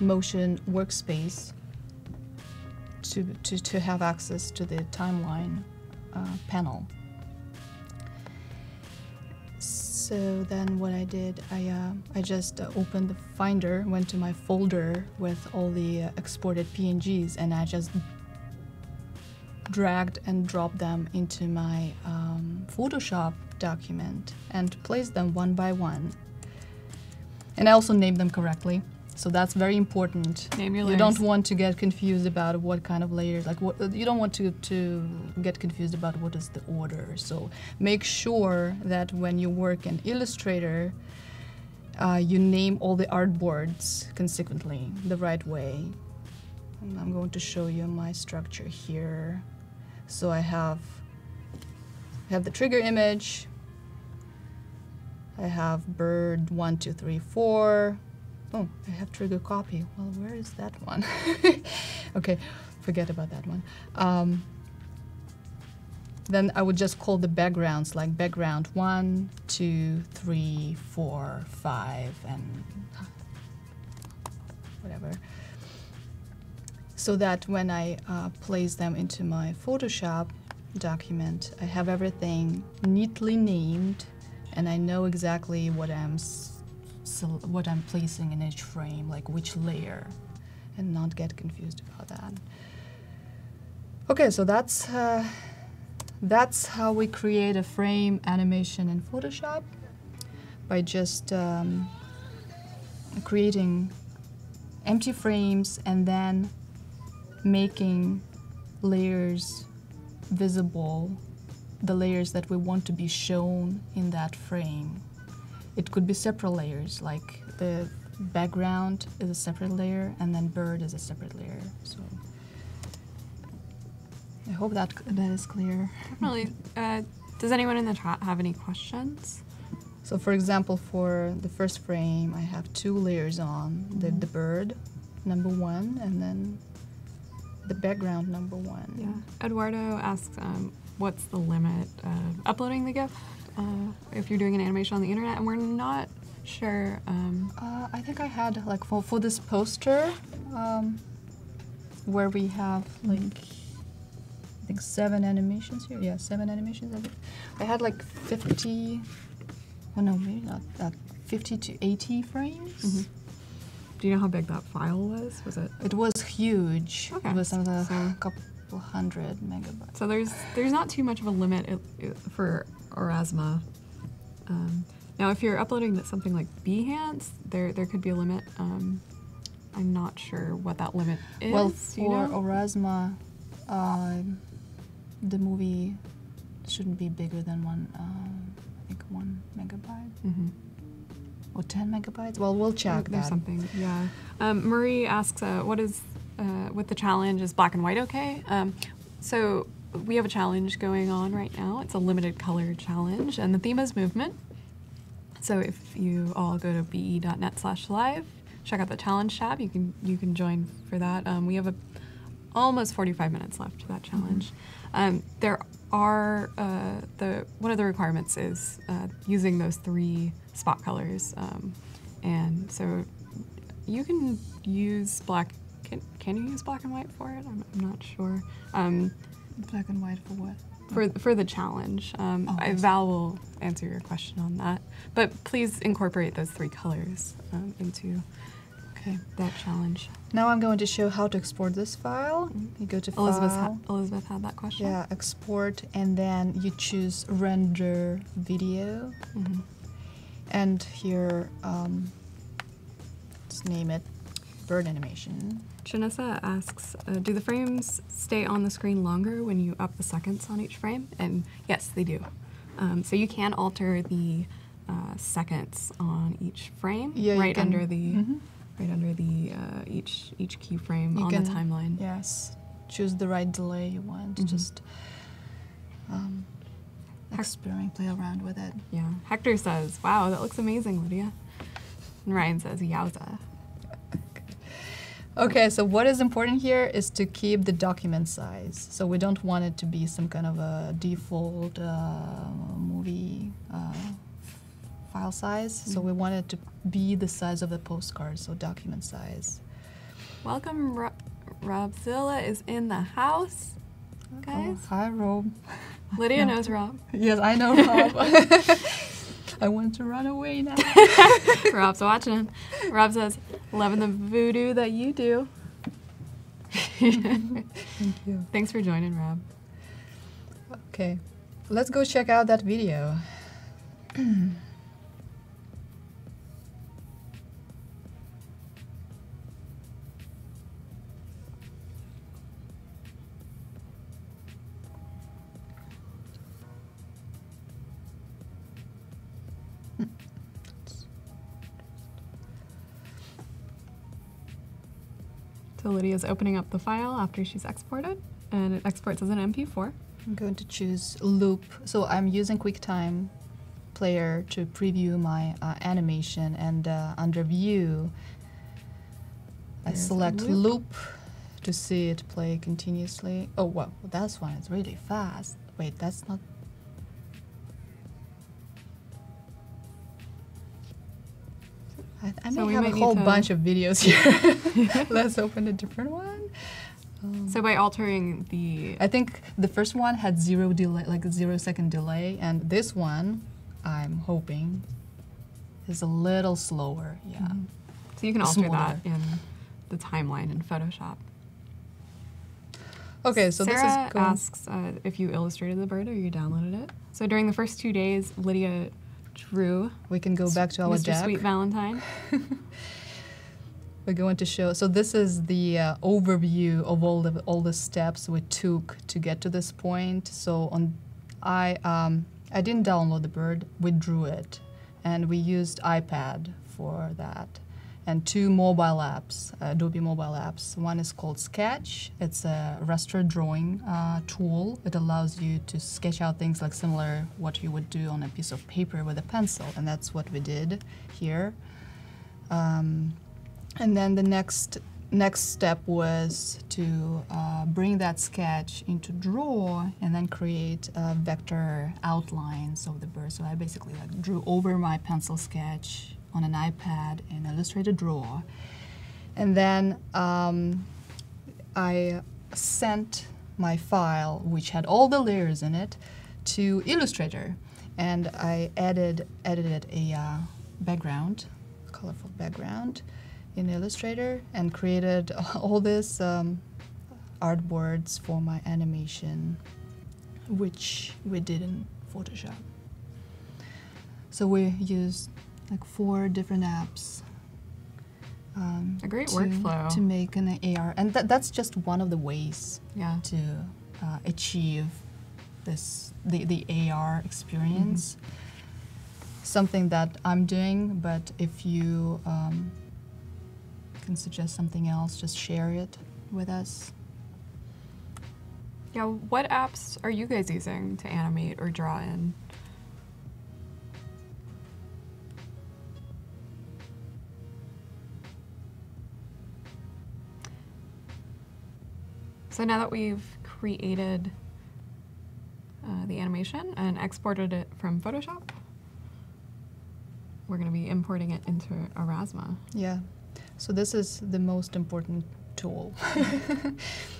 motion workspace to, to, to have access to the timeline uh, panel. So then what I did, I, uh, I just uh, opened the Finder, went to my folder with all the uh, exported PNGs, and I just dragged and dropped them into my um, Photoshop document and placed them one by one. And I also named them correctly. So that's very important. Name your You don't want to get confused about what kind of layers, like what you don't want to, to get confused about what is the order. So make sure that when you work in Illustrator, uh, you name all the artboards consequently the right way. And I'm going to show you my structure here. So I have I have the trigger image. I have bird one, two, three, four. Oh, I have trigger copy. Well, where is that one? okay, forget about that one. Um, then I would just call the backgrounds like background one, two, three, four, five, and whatever. So that when I uh, place them into my Photoshop document, I have everything neatly named, and I know exactly what I'm what I'm placing in each frame, like which layer, and not get confused about that. Okay, so that's uh, that's how we create a frame animation in Photoshop by just um, creating empty frames and then making layers visible, the layers that we want to be shown in that frame. It could be separate layers, like the background is a separate layer and then bird is a separate layer. So I hope that that is clear. Really, uh, does anyone in the chat have any questions? So for example, for the first frame, I have two layers on, the, the bird, number one, and then the background, number one. Yeah. Eduardo asks, um, what's the limit of uploading the GIF uh, if you're doing an animation on the internet? And we're not sure. Um, Uh, I think I had, like, for, for this poster, um, where we have, like, I think seven animations here. Yeah, seven animations. I think. I had, like, 50, oh no, maybe not that, 50 to 80 frames. Mhm. do you know how big that file was? Was it? It was huge. Okay, It was another so- couple hundred megabytes. So there's there's not too much of a limit for Aurasma. Um, now, if you're uploading something like Behance, there there could be a limit. Um, I'm not sure what that limit is. well, Do you for know? Aurasma, uh, the movie shouldn't be bigger than one. Um, I think one megabyte Mhm. or ten megabytes. Well, we'll check There's that. something, yeah. Um, Marie asks, uh, what is uh, with the challenge? Is black and white okay? Um, so we have a challenge going on right now. It's a limited color challenge, and the theme is movement. So if you all go to be.net slash live, check out the challenge tab. You can you can join for that. Um, we have a almost 45 minutes left to that challenge. Um, there are uh, the one of the requirements is uh, using those three spot colors, um, and so you can use black. Can, can you use black and white for it? I'm, I'm not sure. Um, Black and white for what? for for the challenge, um, Oh, I. Val will answer your question on that. But please incorporate those three colors um, into Okay. that challenge. Now I'm going to show how to export this file. You go to Elizabeth, File. ha- Elizabeth had that question. Yeah, export, and then you choose render video, Mhm. and here, um, let's name it bird animation. Janessa asks, uh, do the frames stay on the screen longer when you up the seconds on each frame? And yes, they do. Um, so you can alter the uh, seconds on each frame Yeah, right under the Mhm. right under the uh, each each keyframe on can- the timeline. Yes, choose the right delay you want. Mhm. Just um, experiment, play around with it. Yeah. Hector says, "Wow, that looks amazing, Lidia." And Ryan says, "Yowza." Okay, so what is important here is to keep the document size. So we don't want it to be some kind of a default uh, movie uh, file size. So we want it to be the size of the postcard, so document size. Welcome, Ro- Robzilla is in the house. Guys, Oh, hi, Rob. Lidia knows Rob. Yes, I know Rob. I want to run away now. Rob's watching. Rob says, "Loving the voodoo that you do." Thank you. Thanks for joining, Rob. Okay, let's go check out that video. So Lidia's opening up the file after she's exported, and it exports as an MP4. I'm going to choose loop. So I'm using QuickTime Player to preview my uh, animation, and uh, under View, I There's select loop. loop. to see it play continuously. Oh wow, that's one. It's really fast. Wait, that's not. I, I So may we have a whole bunch of videos here. Let's open a different one. Um, So by altering the I think the first one had zero delay, like zero second delay, and this one, I'm hoping, is a little slower. Yeah. Mhm. So you can alter that in the timeline in Photoshop. Okay, so Sarah this is going. asks uh, if you illustrated the bird or you downloaded it. So during the first two days, Lidia drew we can go back to our Mr. deck. Sweet Valentine. We're going to show. So this is the uh, overview of all the all the steps we took to get to this point. So on, I um, I didn't download the bird. We drew it, and we used iPad for that, and two mobile apps, uh, Adobe mobile apps. One is called Sketch. It's a raster drawing uh, tool. It allows you to sketch out things like similar what you would do on a piece of paper with a pencil, and that's what we did here. Um, and then the next next step was to uh, bring that sketch into Draw and then create uh, vector outlines of the bird. So I basically like drew over my pencil sketch on an iPad in Illustrator Draw, and then um, I sent my file, which had all the layers in it, to Illustrator, and I added edited a uh, background, colorful background in Illustrator and created all these um, artboards for my animation, which we did in Photoshop. So we used like four different apps. Um, A great to, workflow. to make an AR, and that, that's just one of the ways Yeah. to uh, achieve this the, the AR experience. Something that I'm doing, but if you um, can suggest something else, just share it with us. Yeah. What apps are you guys using to animate or draw in? So now that we've created uh, the animation and exported it from Photoshop, we're going to be importing it into Aurasma. Yeah. So this is the most important tool.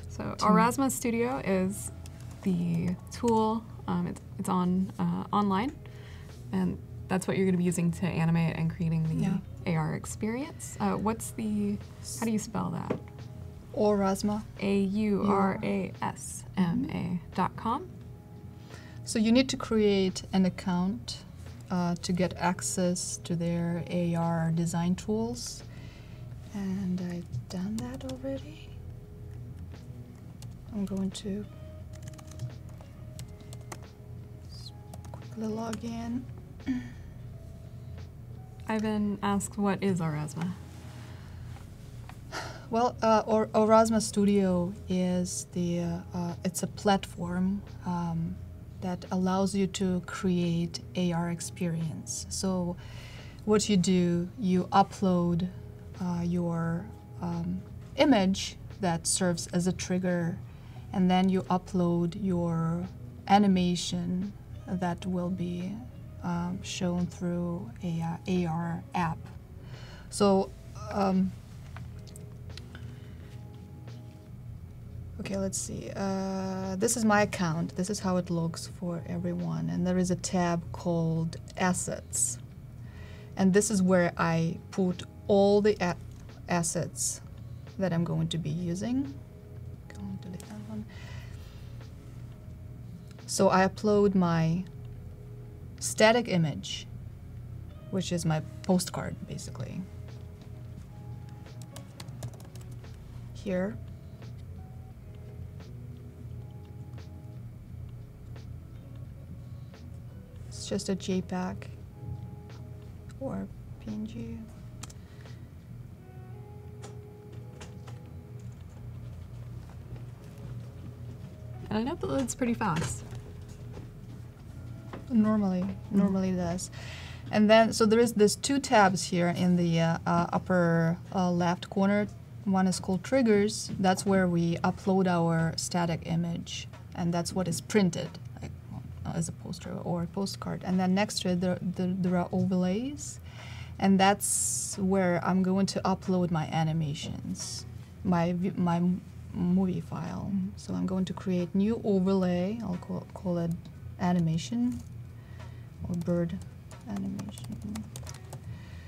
So To- Aurasma Studio is the tool. Um, it's, it's on uh, online, and that's what you're going to be using to animate and creating the AR experience. Uh, what's the? How do you spell that? Aurasma. A U R A S M A dot com. So you need to create an account uh, to get access to their AR design tools. And I've done that already. I'm going to quickly log in. Ivan asks, "What is Aurasma?" Well, uh, or Aurasma Studio is the uh, uh, it's a platform um, that allows you to create AR experience. So, what you do, you upload uh, your um, image that serves as a trigger, and then you upload your animation that will be um, shown through a AR app. So. Okay, let's see. Uh, this is my account. This is how it looks for everyone. And there is a tab called Assets. And this is where I put all the assets that I'm going to be using. So I upload my static image, which is my postcard basically. Here. It's just a JPEG or PNG. And it uploads pretty fast. Normally, normally does. And then, so there is this two tabs here in the uh, uh, upper uh, left corner. One is called triggers. That's where we upload our static image, and that's what is printed, as a poster or a postcard. And then next to it, there, there, there are overlays, and that's where I'm going to upload my animations, my my movie file. So I'm going to create new overlay. I'll call, call it animation or bird animation.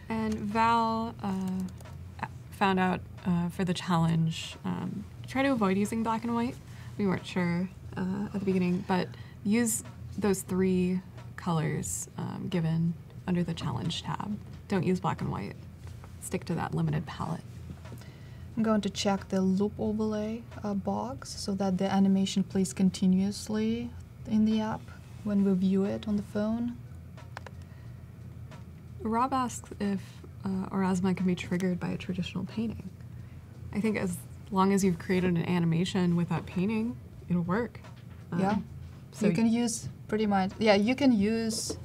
And Val uh, found out uh, for the challenge, um, try to avoid using black and white. We weren't sure uh, at the beginning, but use those three colors um, given under the challenge tab. Don't use black and white. Stick to that limited palette. I'm going to check the loop overlay uh, box so that the animation plays continuously in the app when we view it on the phone. Rob asks if uh, Aurasma can be triggered by a traditional painting. I think as long as you've created an animation with that painting, it'll work. yeah. Um, So you can use pretty much, yeah, you can use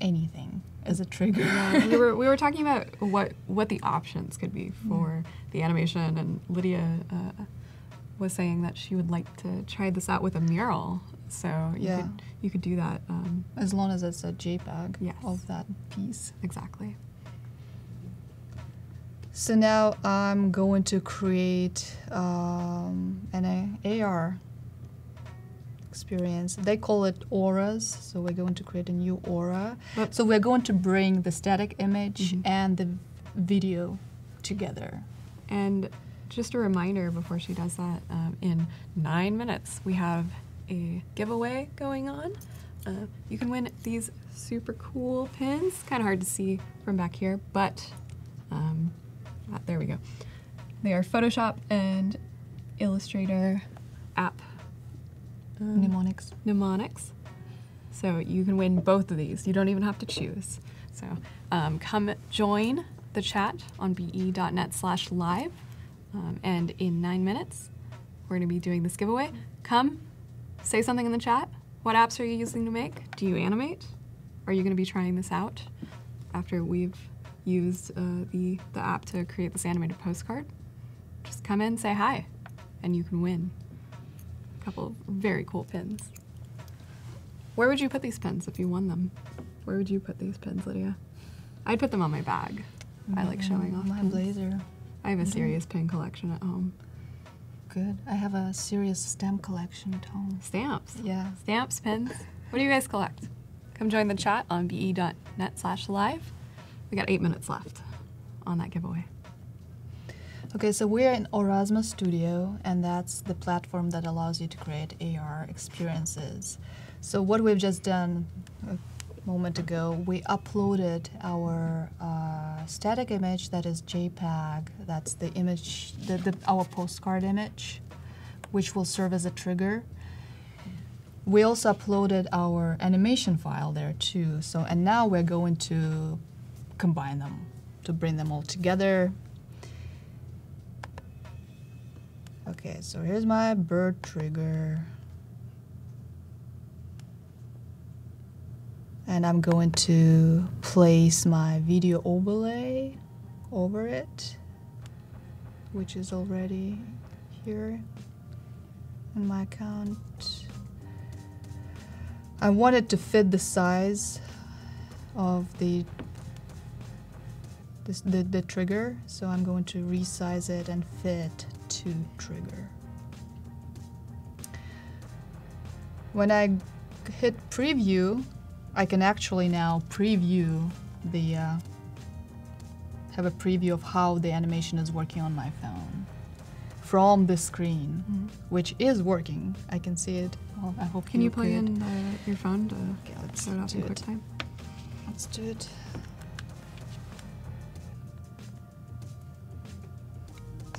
anything as a trigger. Yeah, we were we were talking about what what the options could be Mm-hmm. for the animation, and Lidia uh, was saying that she would like to try this out with a mural. So you Yeah. could you could do that um, as long as it's a JPEG Yes. of that piece. exactly. So now I'm going to create um, an AR experience. They call it auras, so we're going to create a new aura. But- so we're going to bring the static image Mhm. and the video together. And just a reminder before she does that, um, in nine minutes, we have a giveaway going on. Uh, you can win these super cool pins. Kind of hard to see from back here, but um, ah, there we go. They are Photoshop and Illustrator app um, Mnemonics. mnemonics. So you can win both of these. You don't even have to choose. So um, come join the chat on be.net slash live. Um, and in nine minutes, we're going to be doing this giveaway. Come, say something in the chat. What apps are you using to make? Do you animate? Are you going to be trying this out after we've used uh, the, the app to create this animated postcard? Just come in, say hi, and you can win a couple of very cool pins. Where would you put these pins if you won them? Where would you put these pins, Lidia? I'd put them on my bag. I like mm, showing off. my pins. blazer. I have a serious pin collection at home. Good. I have a serious stamp collection at home. Stamps. Yeah. Stamps, pins. What do you guys collect? Come join the chat on be.net slash live. We got eight minutes left on that giveaway. Okay, so we're in Aurasma Studio, and that's the platform that allows you to create AR experiences. So what we've just done a moment ago, we uploaded our uh, static image that is JPEG. That's the image, the, the, our postcard image, which will serve as a trigger. We also uploaded our animation file there too. So and now we're going to combine them to bring them all together Okay, so here's my bird trigger. And I'm going to place my video overlay over it, which is already here in my account. I want it to fit the size of the the, the trigger, so I'm going to resize it and fit to trigger. When I hit preview, I can actually now preview the uh, have a preview of how the animation is working on my phone from the screen, which is working. I can see it. Well, I hope Can you could. plug in uh, your phone to Okay, let's start off do in. QuickTime? Let's do it.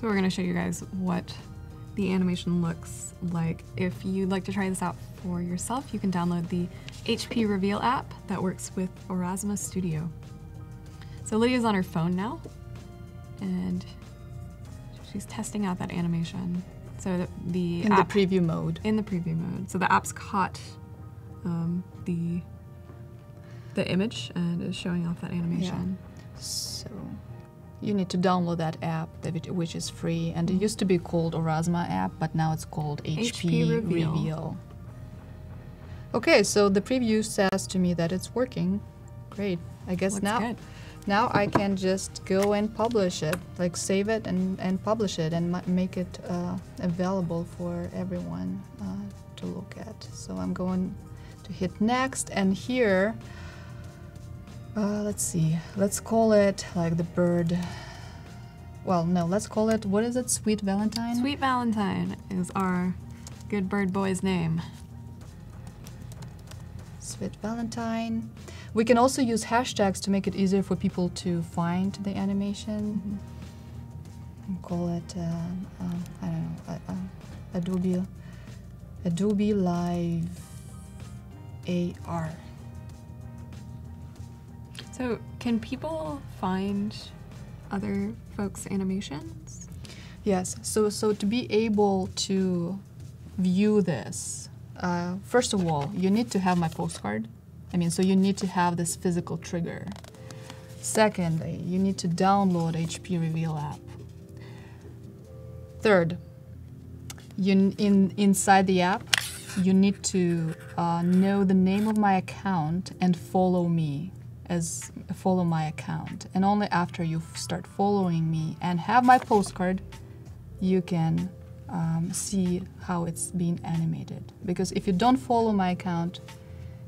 So we're going to show you guys what the animation looks like. If you'd like to try this out for yourself, you can download the HP Reveal app that works with Aurasma Studio. So Lidia's on her phone now, and she's testing out that animation. So the, the In app the preview mode. in the preview mode. So the app's caught um, the the image and is showing off that animation. Yeah. So you need to download that app, that which is free, and it used to be called Aurasma app, but now it's called HP, HP Reveal. Reveal. Okay, so the preview says to me that it's working. Great. I guess Looks now good. now I can just go and publish it, like save it and, and publish it and ma- make it uh, available for everyone uh, to look at. So I'm going to hit next, and here, uh, let's see, let's call it like the bird. Well, no, let's call it, what is it, Sweet Valentine? Sweet Valentine is our good bird boy's name. Sweet Valentine. We can also use hashtags to make it easier for people to find the animation. And call it, uh, um, I don't know, uh, uh, Adobe, Adobe Live AR. So, can people find other folks' animations? Yes. So so to be able to view this, uh, first of all, you need to have my postcard. I mean, so you need to have this physical trigger. Secondly, you need to download HP Reveal app. Third, you in inside the app, you need to uh, know the name of my account and follow me as follow my account. And only after you start following me and have my postcard, you can um, see how it's being animated. Because if you don't follow my account,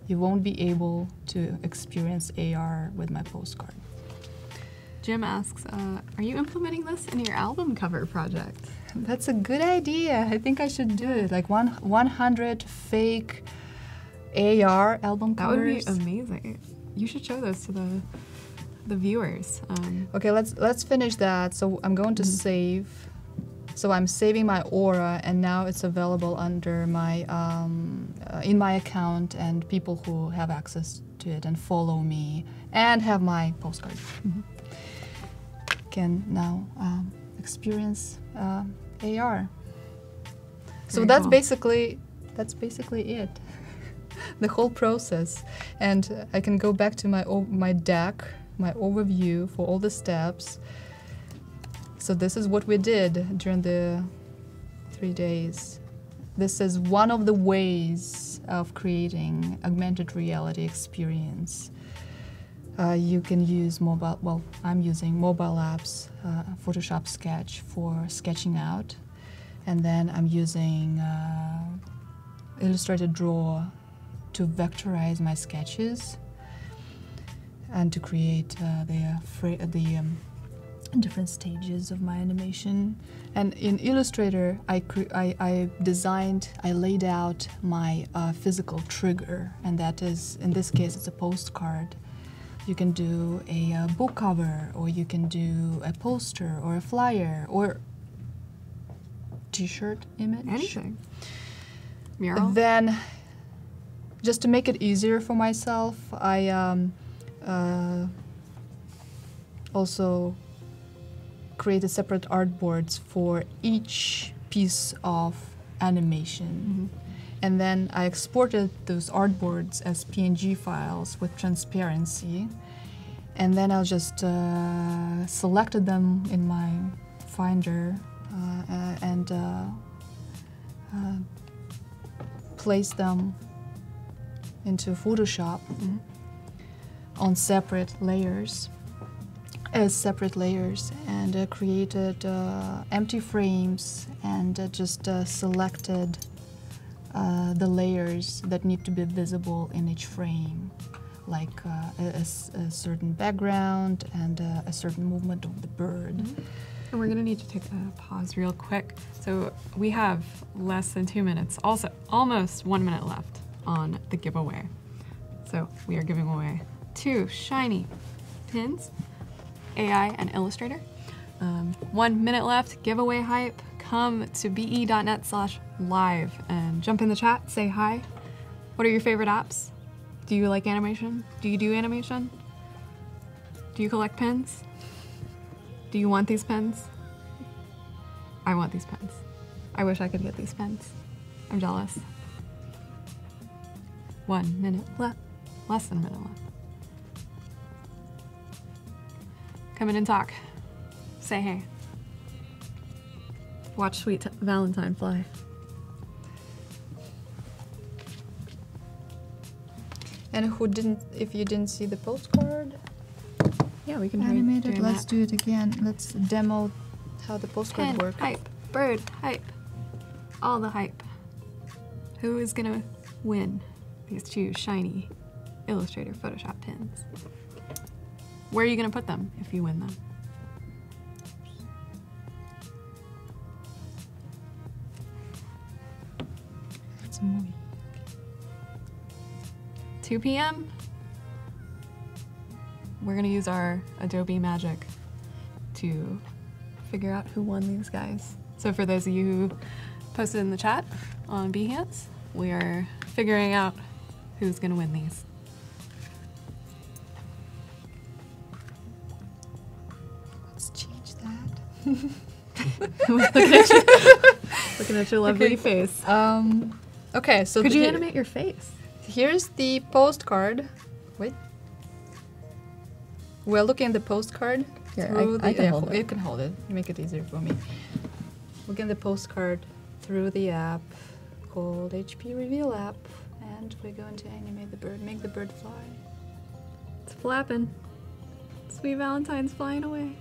you won't be able to experience AR with my postcard. Jim asks, uh, are you implementing this in your album cover project? That's a good idea. I think I should do it. Like one 100 fake AR album covers. That would be amazing. You should show those to the the viewers. Um, Okay, let's let's finish that. So I'm going to Mhm. save. So I'm saving my aura, and now it's available under my um, uh, in my account, and people who have access to it and follow me and have my postcard Mhm. can now um, experience um AR. So Very that's cool. basically that's basically it. the whole process, and I can go back to my my deck, my overview for all the steps. So this is what we did during the three days. This is one of the ways of creating augmented reality experience. Uh, you can use mobile. Well, I'm using mobile apps, uh, Photoshop Sketch for sketching out, and then I'm using uh, Illustrator Draw to vectorize my sketches and to create uh, the fra- the um, different stages of my animation. And in Illustrator, I, cre- I, I designed, I laid out my uh, physical trigger, and that is, in this case, it's a postcard. You can do a uh, book cover, or you can do a poster, or a flyer, or t-shirt image. anything. Mural. Then, just to make it easier for myself, I um, uh, also created separate artboards for each piece of animation. Mhm. And then I exported those artboards as PNG files with transparency. And then I just uh, selected them in my Finder uh, uh, and uh, uh, placed them into Photoshop Mhm. on separate layers as separate layers and uh, created uh, empty frames and uh, just uh, selected uh, the layers that need to be visible in each frame like uh, a, a certain background and a certain movement of the bird And we're gonna need to take a pause real quick. So we have less than two minutes, also almost one minute left on the giveaway. So we are giving away two shiny pins, AI and Illustrator. Um, one minute left, giveaway hype. Come to be.net slash live and jump in the chat, say hi. What are your favorite apps? Do you like animation? Do you do animation? Do you collect pins? Do you want these pins? I want these pins. I wish I could get these pins. I'm jealous. One minute left. Less than a minute left. Come in and talk. Say hey. Watch Sweet Valentine fly. and who didn't if you didn't see the postcard Yeah, we can try animated let's that. do it again let's demo how the postcard works hype, bird, hype. All the hype. Who is gonna win these two shiny Illustrator Photoshop pins? Where are you gonna put them if you win them? it's movie 2 p.m. We're gonna use our Adobe Magic to figure out who won these guys. So for those of you who posted in the chat on Behance, we are figuring out who's gonna win these. let's change that looking, at you, looking at your lovely Okay. face. um okay so Could you here- animate your face? Here's the postcard. Wait. We're looking at the postcard. Here, I- through I the, can hold it. You can hold it. You make it easier for me. Looking at the postcard through the app called HP Reveal app, and we're going to animate the bird, make the bird fly. It's flapping. Sweet Valentine's flying away.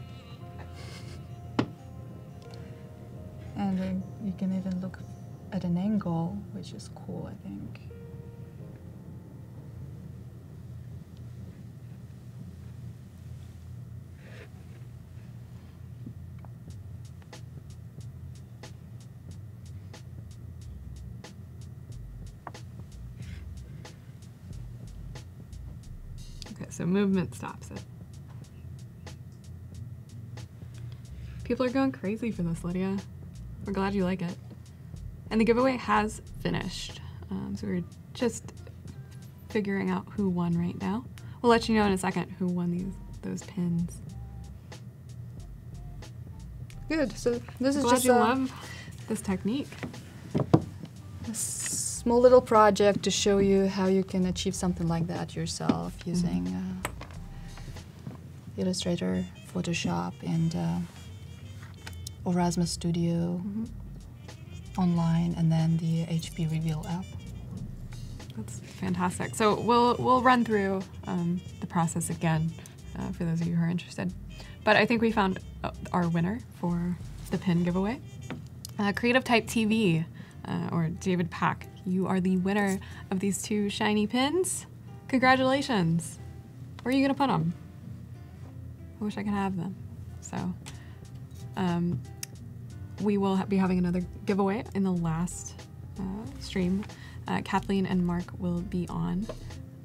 And then you can even look at an angle, which is cool, I think. So movement stops it. People are going crazy for this, Lidia. We're glad you like it. And the giveaway has finished. Um, so we're just figuring out who won right now. We'll let you know in a second who won these those pins. Good. So this is Glad just you a, love this technique. a small little project to show you how you can achieve something like that yourself using uh, Illustrator, Photoshop, and uh, Aurasma Studio Mhm. online, and then the HP Reveal app. That's fantastic. So we'll we'll run through um, the process again uh, for those of you who are interested. But I think we found uh, our winner for the pin giveaway. Uh, Creative Type TV uh, or David Pack, you are the winner of these two shiny pins. Congratulations. Where are you gonna put them? I wish I could have them. So um, we will be having another giveaway in the last uh, stream. Uh, Kathleen and Mark will be on.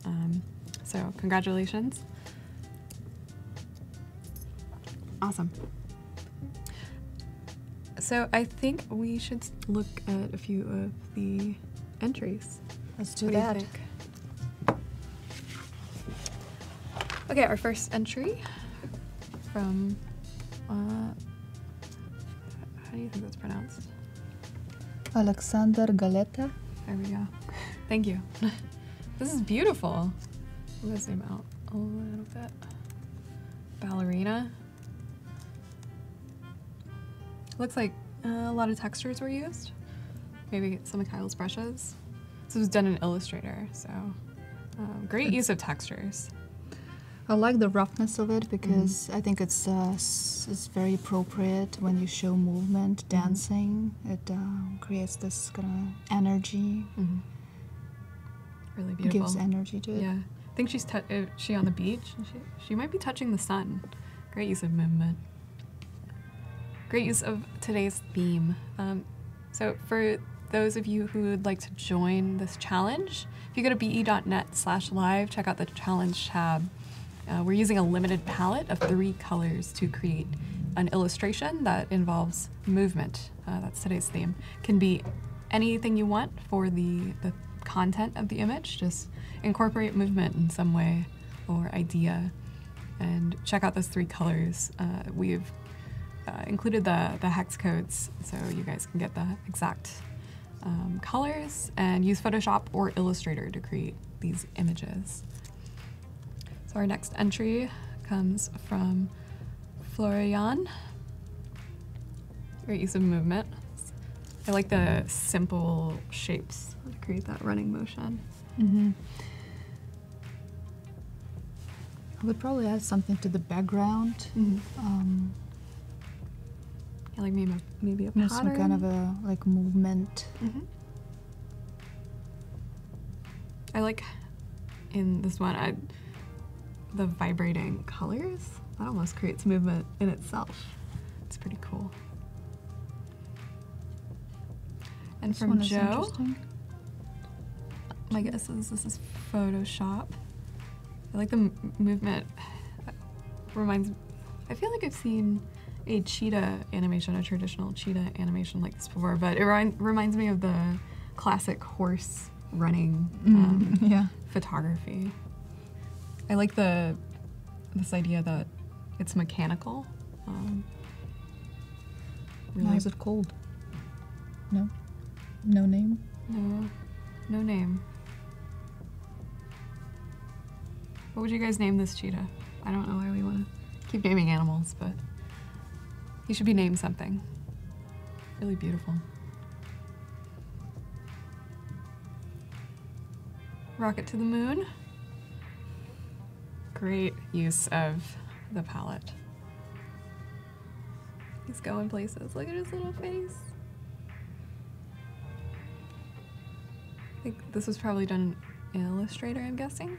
Um, so, congratulations. Awesome. So, I think we should look at a few of the entries. Let's do What do that. think? Okay, our first entry from. Uh, how do you think that's pronounced? Alexander Galeta. There we go. Thank you. this is beautiful. Gonna zoom out a little bit. Ballerina. Looks like uh, a lot of textures were used. Maybe some of Kyle's brushes. This was done in Illustrator, so um, great use of textures. I like the roughness of it because I think it's uh, it's very appropriate when you show movement, dancing. It uh, creates this kind of energy, hmm Really beautiful. gives energy to it. Yeah, I think she's uh, she on the beach. She she might be touching the sun. Great use of movement. Great use of today's theme. Um, so for those of you who would like to join this challenge, if you go to be.net slash live, check out the challenge tab. Uh, we're using a limited palette of three colors to create an illustration that involves movement. Uh, that's today's theme. Can be anything you want for the, the content of the image. Just incorporate movement in some way or idea. And check out those three colors. Uh, we've uh, included the, the hex codes so you guys can get the exact um, colors and use Photoshop or Illustrator to create these images. So our next entry comes from Florian. Great use of movement. I like the simple shapes to create that running motion. Mm -hmm. I would probably add something to the background. Um, I like maybe maybe a know, some kind of a like movement. Mhm. I like in this one I, the vibrating colors. That almost creates movement in itself. It's pretty cool. And This from one Joe, my guess is this is Photoshop. I like the m- movement. Reminds. I feel like I've seen a cheetah animation, a traditional cheetah animation like this before, but it reminds me of the classic horse running um, Mm, yeah. photography. I like the this idea that it's mechanical. Um, Why is it cold? No. No name. No, no name. What would you guys name this cheetah? I don't know why we want to keep naming animals, but he should be named something. Really beautiful. Rocket to the moon. Great use of the palette. He's going places. Look at his little face. I think this was probably done in Illustrator, I'm guessing.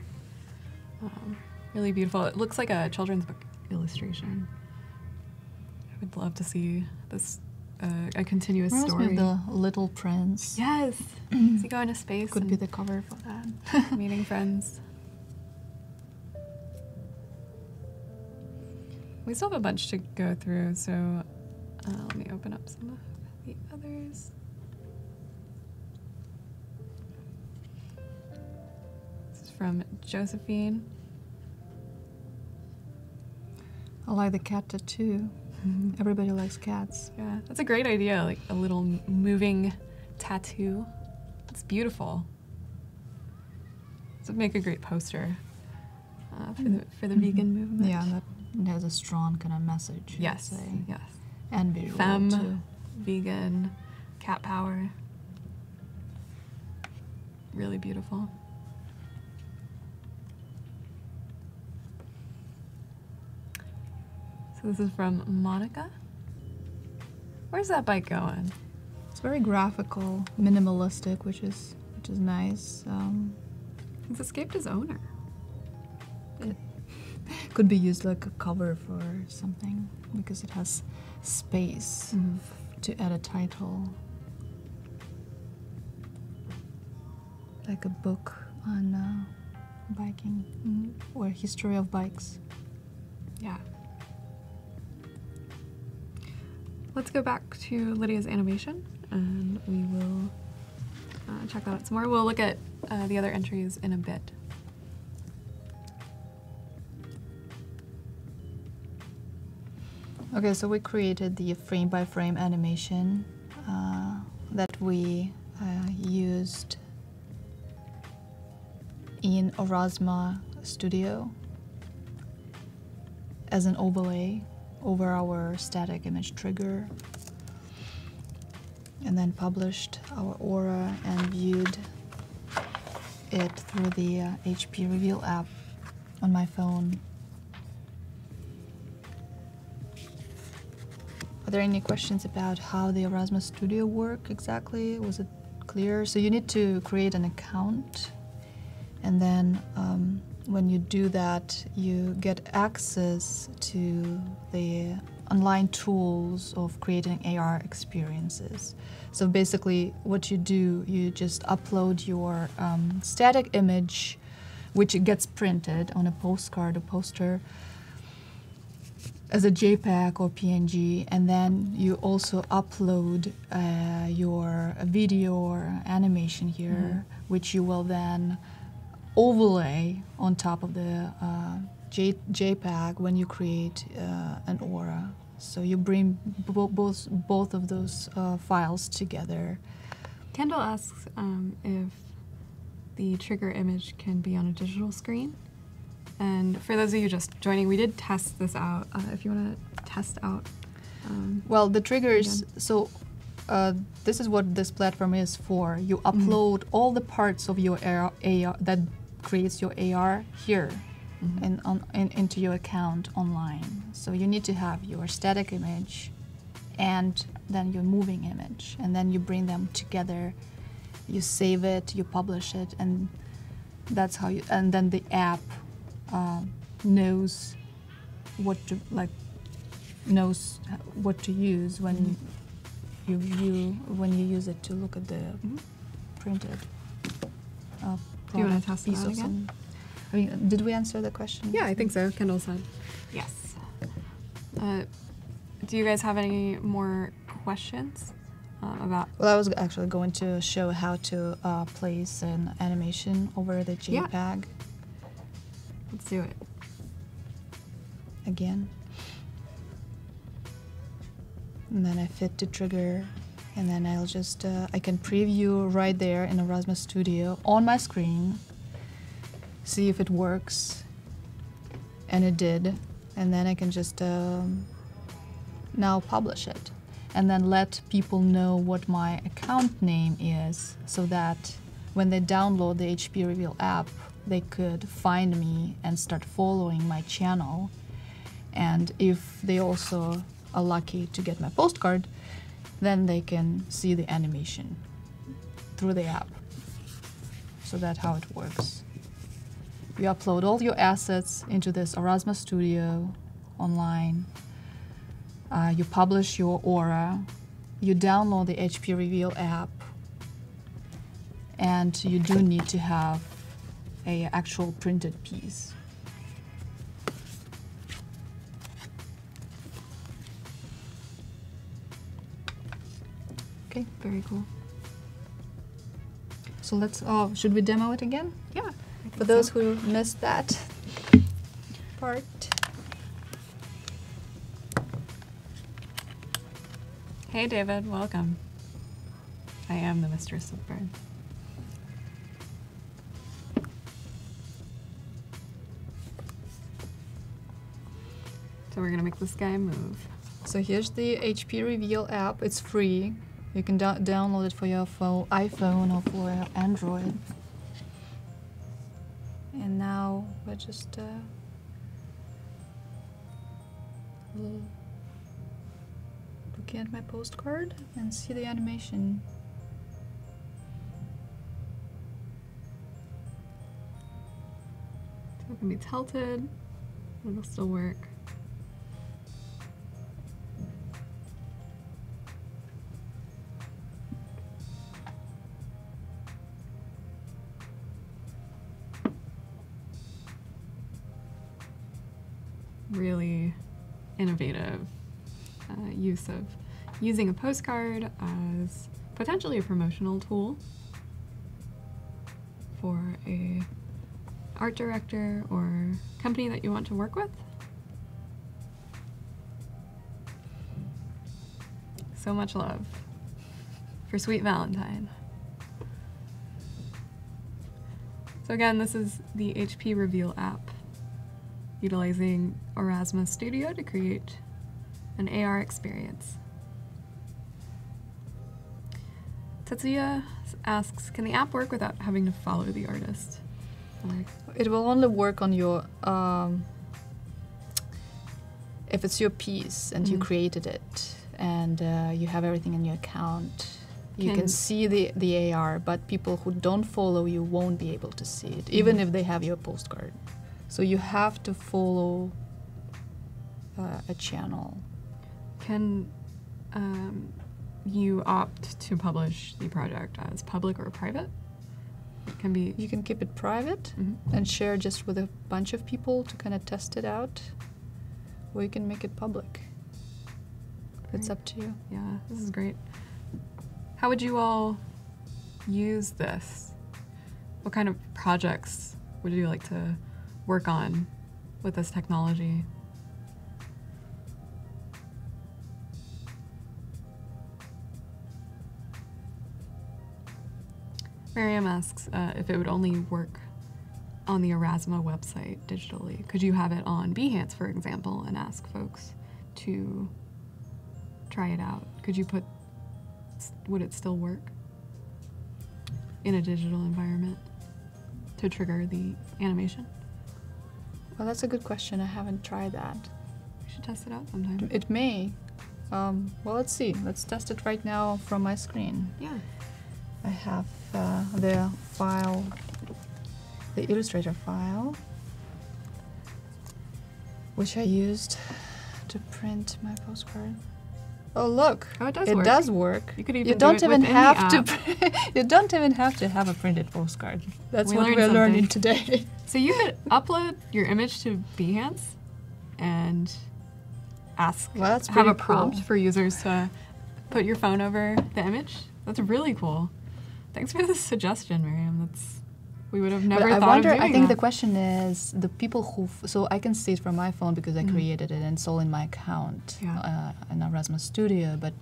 Um, really beautiful. It looks like a children's book illustration. Would love to see this uh, a continuous Reminds story. me of the Little Prince. yes, is he going to space? Could be the cover for that. meeting friends. we still have a bunch to go through, so uh, let me open up some of the others. This is from Josephine. I like the cat tattoo. Everybody likes cats. Yeah, that's a great idea. Like a little moving tattoo. It's beautiful. This would make a great poster uh, for the for the vegan movement. Yeah, that has a strong kind of message. Yes. Yes. And visual Femme, too. vegan, cat power. Really beautiful. So this is from Monica. Where's that bike going? It's very graphical, minimalistic, which is which is nice. Um, It's escaped his owner. it could be used like a cover for something because it has space Mhm. to add a title, like a book on uh, biking or history of bikes. Yeah. Let's go back to Lidia's animation and we will uh, check that out some more. We'll look at uh, the other entries in a bit. Okay, so we created the frame by frame animation uh, that we uh, used in Aurasma Studio as an overlay over our static image trigger and then published our aura and viewed it through the uh, HP Reveal app on my phone. Are there any questions about how the Aurasma Studio work exactly? Was it clear? So you need to create an account, and then um, when you do that, you get access to the online tools of creating AR experiences. So basically, what you do, you just upload your um, static image, which gets printed on a postcard or poster as a JPEG or PNG, and then you also upload uh, your video or animation here, which you will then overlay on top of the uh, J- JPEG when you create uh, an aura. So you bring bo- both both of those uh, files together. Kendall asks um, if the trigger image can be on a digital screen. And for those of you just joining, we did test this out. Uh, if you want to test out. Um, Well, the triggers. So, uh, this is what this platform is for. You upload all the parts of your AR, AR that creates your AR here, and on in, into your account online. So you need to have your static image, and then your moving image, and then you bring them together. You save it, you publish it, and that's how you. And then the app uh, knows what to like knows what to use when you view when you use it to look at the printed. Uh, Do you wanna product test it piece out of again? I mean, did we answer the question? yeah, I think so. Kendall said. Yes. Uh, do you guys have any more questions uh, about? Well, I was actually going to show how to uh, place an animation over the JPEG. Yeah. JPEG Let's do it. again. And then I fit the trigger, and then I'll just uh, I can preview right there in Aurasma Studio on my screen, see if it works, and it did, and then I can just um, now publish it, and then let people know what my account name is, so that when they download the HP Reveal app, they could find me and start following my channel. And if they also are lucky to get my postcard, then they can see the animation through the app. So that's how it works. You upload all your assets into this Aurasma Studio online. Uh, you publish your aura. You download the HP Reveal app. And you do need to have a actual printed piece. Okay. Very cool. So let's. Oh, should we demo it again? Yeah. For those who missed that part. Hey, David. Welcome. I am the mistress of birds. So we're gonna make this guy move. So here's the HP Reveal app. It's free. You can download it for your phone, iPhone or for Android. And now we're just uh, looking at my postcard and see the animation. So it can be tilted. It'll still work. Really innovative uh, use of using a postcard as potentially a promotional tool for a art director or company that you want to work with. So much love for Sweet Valentine. So again, this is the HP Reveal app, utilizing Aurasma Studio to create an AR experience. Tetsuya asks, can the app work without having to follow the artist? Like, It will only work on your um, if it's your piece and you Mhm. created it and uh, you have everything in your account. You can, Can- see the, the AR, but people who don't follow you won't be able to see it, even Mhm. if they have your postcard. So you have to follow uh, a channel. Can um, you opt to publish the project as public or private? It can be. You can keep it private Mhm. and share just with a bunch of people to kind of test it out, or you can make it public. It's up to you. Yeah, this is great. How would you all use this? What kind of projects would you like to work on with this technology? Miriam asks uh, if it would only work on the Aurasma website digitally. Could you have it on Behance, for example, and ask folks to try it out? Could you put, would it still work in a digital environment to trigger the animation? Well, that's a good question. I haven't tried that. We should test it out sometime. It may. Um, well, let's see. Let's test it right now from my screen. Yeah. I have uh, the file, the Illustrator file, which I used to print my postcard. Oh, look! Oh, it does it work. does work. You could even you do don't it even have to. you don't even have to have a printed postcard. That's We what we're learning today. So you could upload your image to Behance and ask, Well, have a prompt cool. for users to put your phone over the image. That's really cool. Thanks for the suggestion, Miriam. That's we would have never But I wonder. of doing I think that. the question is the people who. So I can see it from my phone because I Mhm. created it and it's all in my account Yeah. uh, in Aurasma Studio. But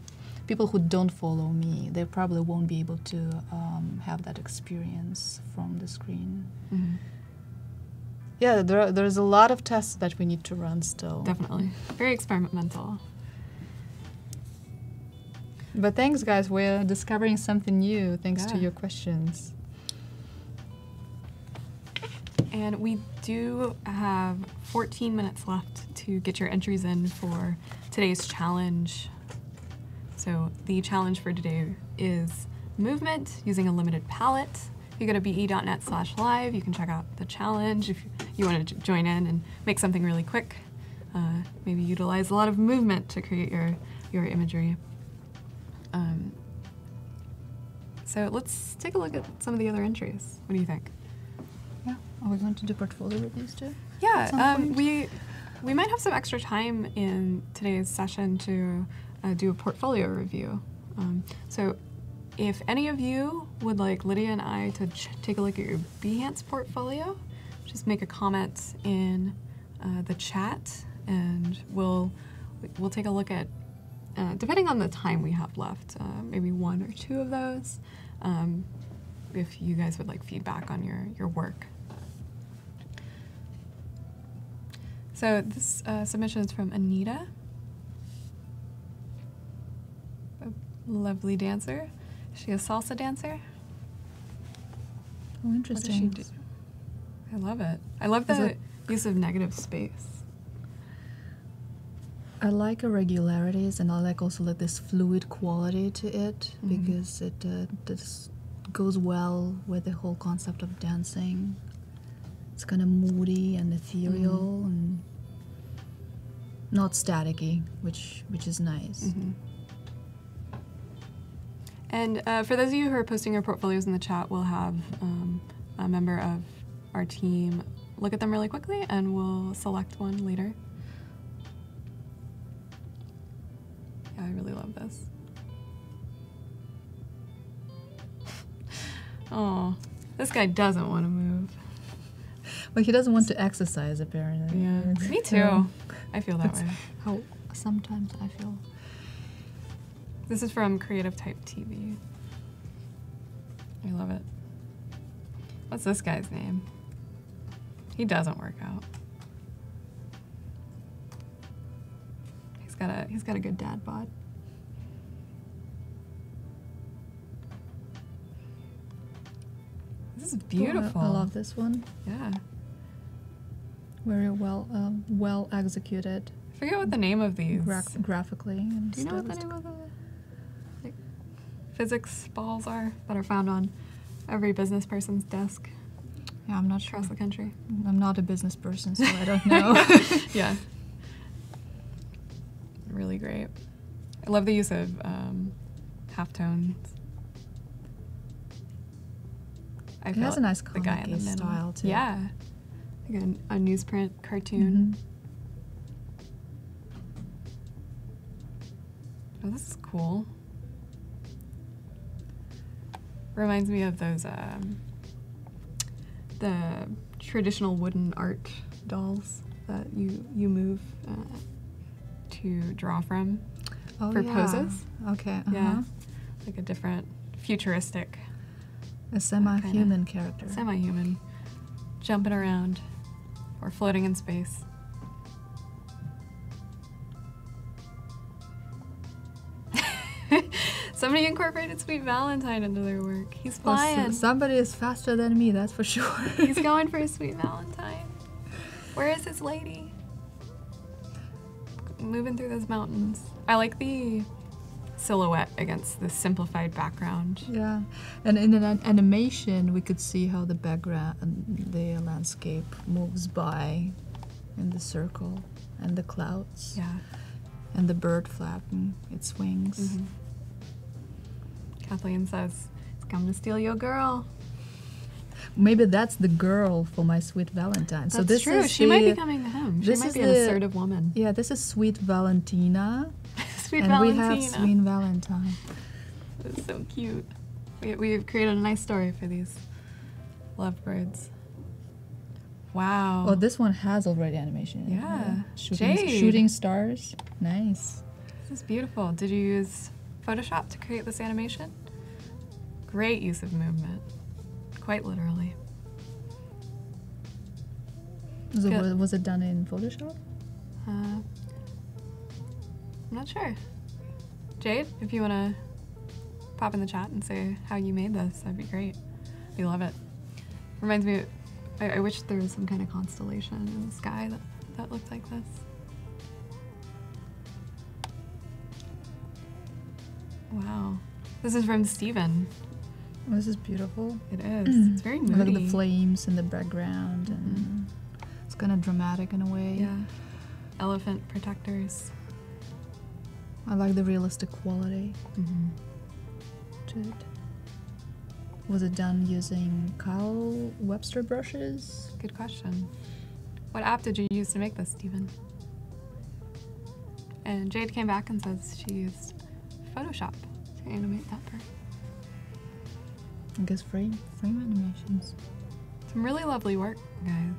people who don't follow me, they probably won't be able to um, have that experience from the screen. Mhm. Yeah, there are, there's a lot of tests that we need to run still. Definitely. Very experimental. But thanks, guys. We're discovering something new thanks to your questions. And we do have 14 minutes left to get your entries in for today's challenge. So the challenge for today is movement using a limited palette. You go to be.net slash live, you can check out the challenge if you want to join in and make something really quick. Uh, maybe utilize a lot of movement to create your, your imagery. Um, so let's take a look at some of the other entries. What do you think? Yeah. Are we going to do portfolio reviews too? Yeah, um, we we might have some extra time in today's session to uh, do a portfolio review. Um, so if any of you would like Lidia and I to take a look at your Behance portfolio, just make a comment in uh, the chat, and we'll we'll take a look at uh, depending on the time we have left, uh, maybe one or two of those. Um, if you guys would like feedback on your your work. So this uh, submission is from Anita, a lovely dancer. Is she a salsa dancer? Oh, What does she interesting. do? I love it. I love the it- use of negative space. I like irregularities and I like also like this fluid quality to it Mhm. because it uh, this goes well with the whole concept of dancing. It's kind of moody and ethereal and not staticky, which which is nice. Mhm. And uh, for those of you who are posting your portfolios in the chat, we'll have um, a member of our team look at them really quickly and we'll select one later. Yeah, I really love this. Oh, this guy doesn't want to move. But he doesn't want to exercise apparently. Yeah, me too. I feel that That's way. how sometimes I feel. This is from Creative Type TV. I love it. What's this guy's name? He doesn't work out. He's got a he's got a good dad bod. This is beautiful. I love this one. Yeah. Very well um, well executed I forget what the name of these. gra- graphically. And Do you know what the name of the physics balls are that are found on every business person's desk Yeah, I'm not sure. across the country? I'm not a business person, so I don't know. yeah. Really great. I love the use of um, halftones. I It has a nice the guy in the middle. style, too. Yeah, like a, a newsprint cartoon. Mhm. Oh, this is cool. Reminds me of those um, the traditional wooden art dolls that you you move uh, to draw from Oh, for yeah. poses. Okay. Uh-huh. Yeah, like a different futuristic A semi-human character. semi-human jumping around or floating in space. Somebody incorporated Sweet Valentine into their work. He's Well, flying. somebody is faster than me, that's for sure. He's going for a Sweet Valentine. Where is his lady? Moving through those mountains. I like the silhouette against the simplified background. Yeah, and in an an- animation, we could see how the background, the landscape moves by, in the circle, and the clouds, Yeah. and the bird flapping its wings. Mhm. Kathleen says, It's coming to steal your girl. Maybe that's the girl for my sweet Valentine. so That's this true. is She might be coming to him. She this might be an the- assertive woman. Yeah, this is Sweet Valentina, Sweet and Valentina. we have Sweet Valentine. It's so cute. We, we've created a nice story for these lovebirds. Wow. Oh, this one has already animation. in Yeah. Shooting, shooting stars. Nice. This is beautiful. Did you use Photoshop to create this animation? Great use of movement. Quite literally. Was it, was it done in Photoshop? Uh, I'm not sure. Jade, if you want to pop in the chat and say how you made this, that'd be great. We love it. Reminds me, I, I wish there was some kind of constellation in the sky that, that looked like this. Wow. This is from Steven. This is beautiful. It is. It's very moody. Look at the flames in the background, and it's kind of dramatic in a way. Yeah. Elephant protectors. I like the realistic quality Mm-hmm. to it. Was it done using Kyle Webster brushes? Good question. What app did you use to make this, Stephen? And Jade came back and says she used Photoshop to animate that part. I guess frame frame animations. Some really lovely work, guys.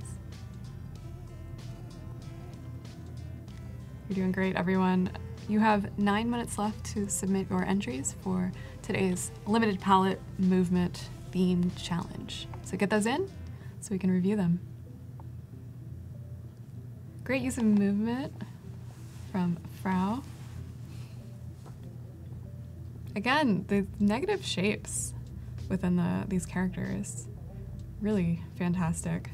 You're doing great, everyone. You have nine minutes left to submit your entries for today's limited palette movement themed challenge. So get those in so we can review them. Great use of movement from Frau. Again, the negative shapes within the these characters really fantastic.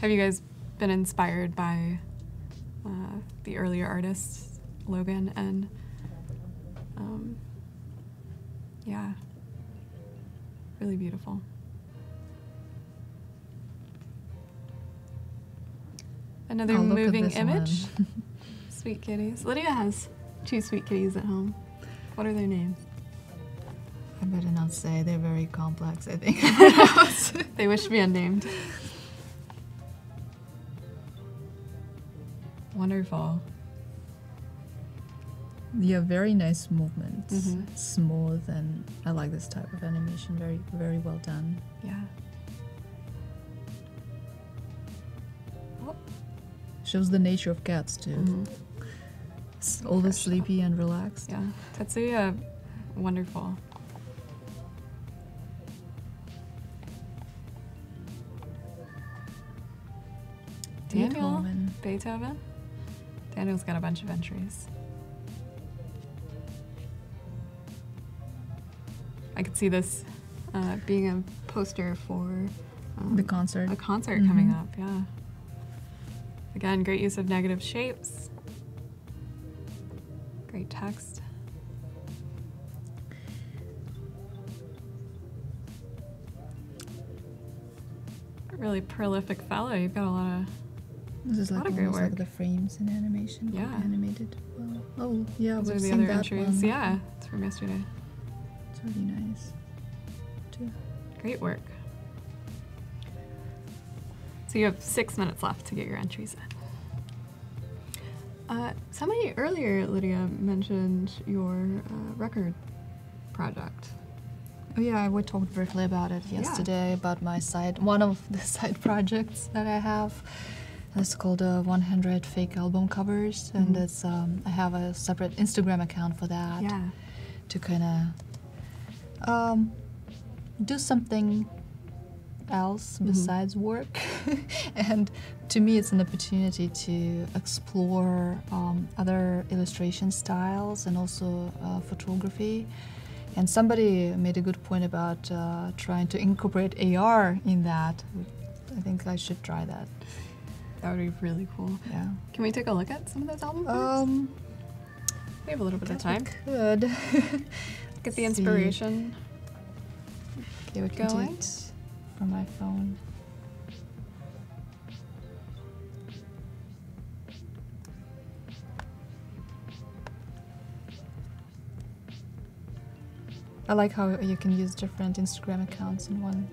Have you guys been inspired by uh, the earlier artists, Logan and um, yeah, really beautiful. Another at moving image. sweet kitties. Lidia has two sweet kitties at home. What are their names? I better not say they're very complex. I think. They wish to be unnamed. Wonderful. yeah, very nice movements. Mhm. Smooth and I like this type of animation. Very very well done. Yeah. Shows the nature of cats too. Mhm. It's always Professional. sleepy and relaxed. Yeah. Tetsuya, wonderful. Daniel Beethoven. Beethoven. Daniel's got a bunch of entries. I could see this uh, being a poster for um, The concert. a concert coming Mhm. up. Yeah. Again, great use of negative shapes. Great text. Really prolific fellow. You've got a lot of This is lot like of great almost like work. the frames in animation. Yeah. Animated. Well, oh yeah, those we've are the seen other that entries. one. Yeah, it's from yesterday. It's really nice. Too. Great work. So you have six minutes left to get your entries in. Uh, somebody earlier, Lidia, mentioned your uh, record project. Oh yeah, we talked briefly about it Yeah. yesterday about my side, one of the side projects that I have. It's called uh, 100 fake album covers, and Mhm. it's um, I have a separate Instagram account for that Yeah. to kind of um, do something else Mhm. besides work. and to me, it's an opportunity to explore um, other illustration styles and also uh, photography. And somebody made a good point about uh, trying to incorporate AR in that. I think I should try that. That would be really cool. Yeah. Can we take a look at some of those album covers? Um, we have a little bit of time. Good. Get the see. inspiration. Okay, we can Going. From my phone. I like how you can use different Instagram accounts in one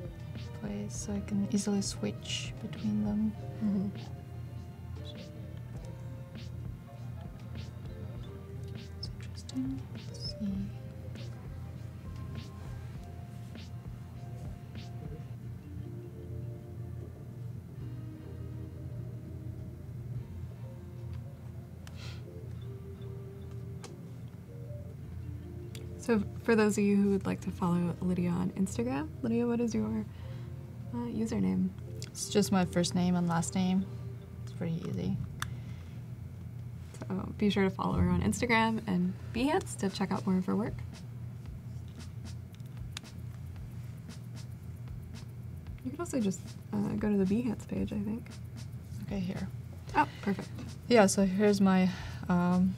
place, so I can easily switch between them. Mhm. It's for those of you who would like to follow Lidia on Instagram, Lidia, what is your uh, username? It's just my first name and last name. It's pretty easy. So, be sure to follow her on Instagram and Behance to check out more of her work. You could also just uh, go to the Behance page, I think. Okay, here. Oh, perfect. Yeah, so here's my um,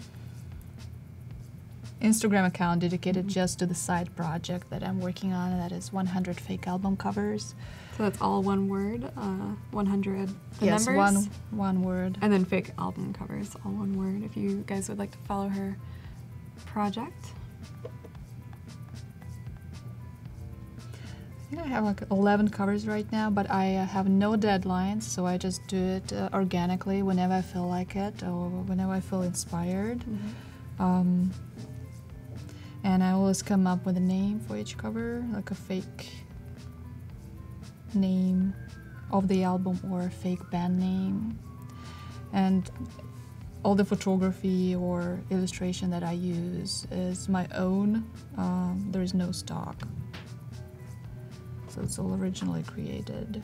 Instagram account dedicated Mhm. just to the side project that I'm working on, and that is 100 fake album covers. So that's all one word, uh, 100 the yes, numbers. one one word. And then fake album covers, all one word. If you guys would like to follow her project. I think I have like 11 covers right now, but I uh, have no deadlines, so I just do it uh, organically whenever I feel like it or whenever I feel inspired. Um, And I always come up with a name for each cover, like a fake name of the album or a fake band name. And all the photography or illustration that I use is my own. Um, there is no stock. So it's all originally created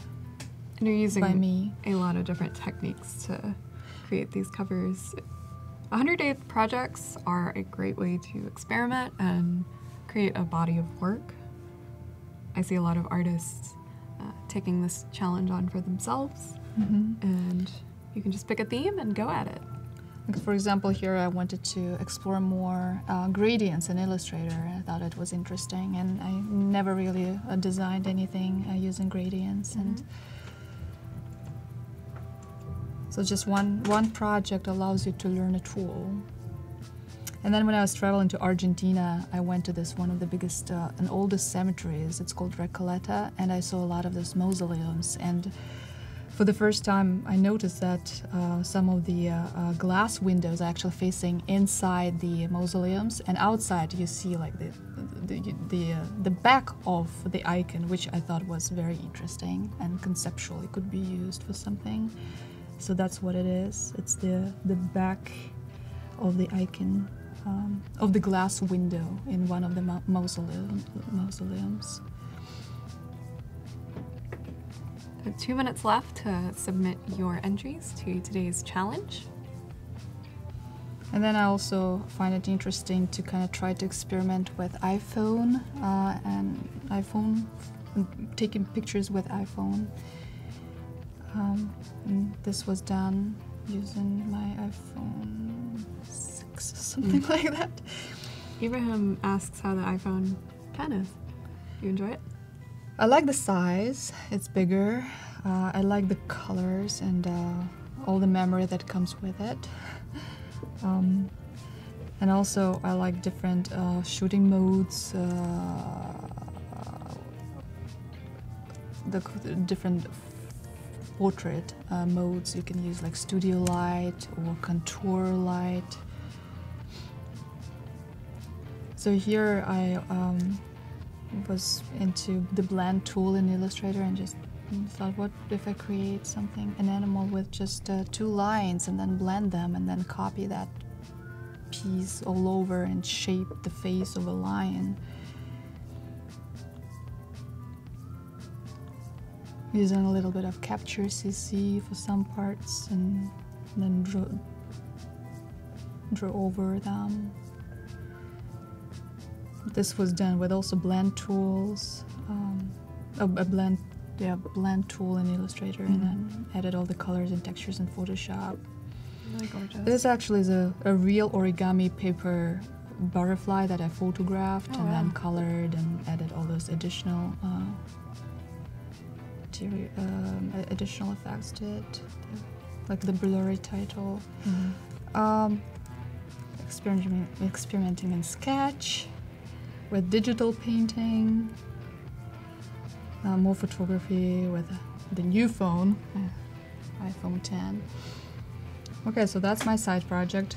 And you're using by me. a lot of different techniques to create these covers. 100 day projects are a great way to experiment and create a body of work. I see a lot of artists uh, taking this challenge on for themselves, and you can just pick a theme and go at it. Like, For example, here I wanted to explore more uh, gradients in Illustrator. I thought it was interesting, and I never really uh, designed anything uh, using gradients. And so, just one one project allows you to learn a tool. And then when I was traveling to Argentina, I went to this one of the biggest uh, and oldest cemeteries. It's called Recoleta, and I saw a lot of those mausoleums. And for the first time, I noticed that uh, some of the uh, uh, glass windows are actually facing inside the mausoleums, and outside you see like the the the, uh, the back of the icon, which I thought was very interesting and conceptually could be used for something. So that's what it is. It's the the back of the icon um, of the glass window in one of the ma- mausoleum, mausoleums. Two minutes left to submit your entries to today's challenge. And then I also find it interesting to kind of try to experiment with iPhone uh, and iPhone, taking pictures with iPhone. Um, and this was done using my iPhone 6 or something like that. Ibrahim asks how the iPhone 10 is. You enjoy it? I like the size, it's bigger. Uh, I like the colors and uh, all the memory that comes with it. Um, and also, I like different uh, shooting modes, uh, the different portrait uh, modes you can use, like studio light or contour light. So here I um, was into the blend tool in Illustrator and just thought, what if I create something, an animal with just uh, two lines and then blend them and then copy that piece all over and shape the face of a lion. Using a little bit of Capture CC for some parts and then draw, draw over them. This was done with also blend tools, um, a, a blend, yeah, blend tool in Illustrator, and then added all the colors and textures in Photoshop. Really. This actually is a, a real origami paper butterfly that I photographed Oh, and then colored and added all those additional uh, material, um, additional effects to it, like the blurry title. Um, experimenting, experimenting in Sketch, with digital painting, uh, more photography with the new phone, uh, iPhone 10. Okay, so that's my side project,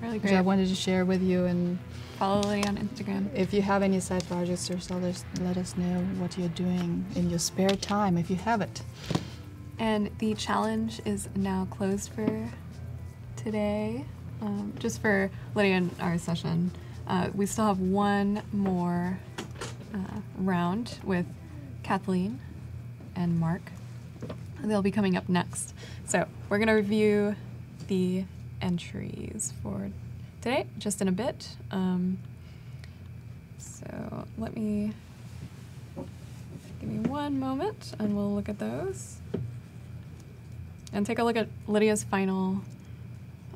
Really which I wanted to share with you. And Follow Lily on Instagram. if you have any side projects or so, let let us know what you're doing in your spare time if you have it. And the challenge is now closed for today. Um, just for Lidia and our session, uh, we still have one more uh, round with Kathleen and Mark. They'll be coming up next. So we're going to review the entries for today just in a bit. Um, so let me give me one moment and we'll look at those. And take a look at Lidia's final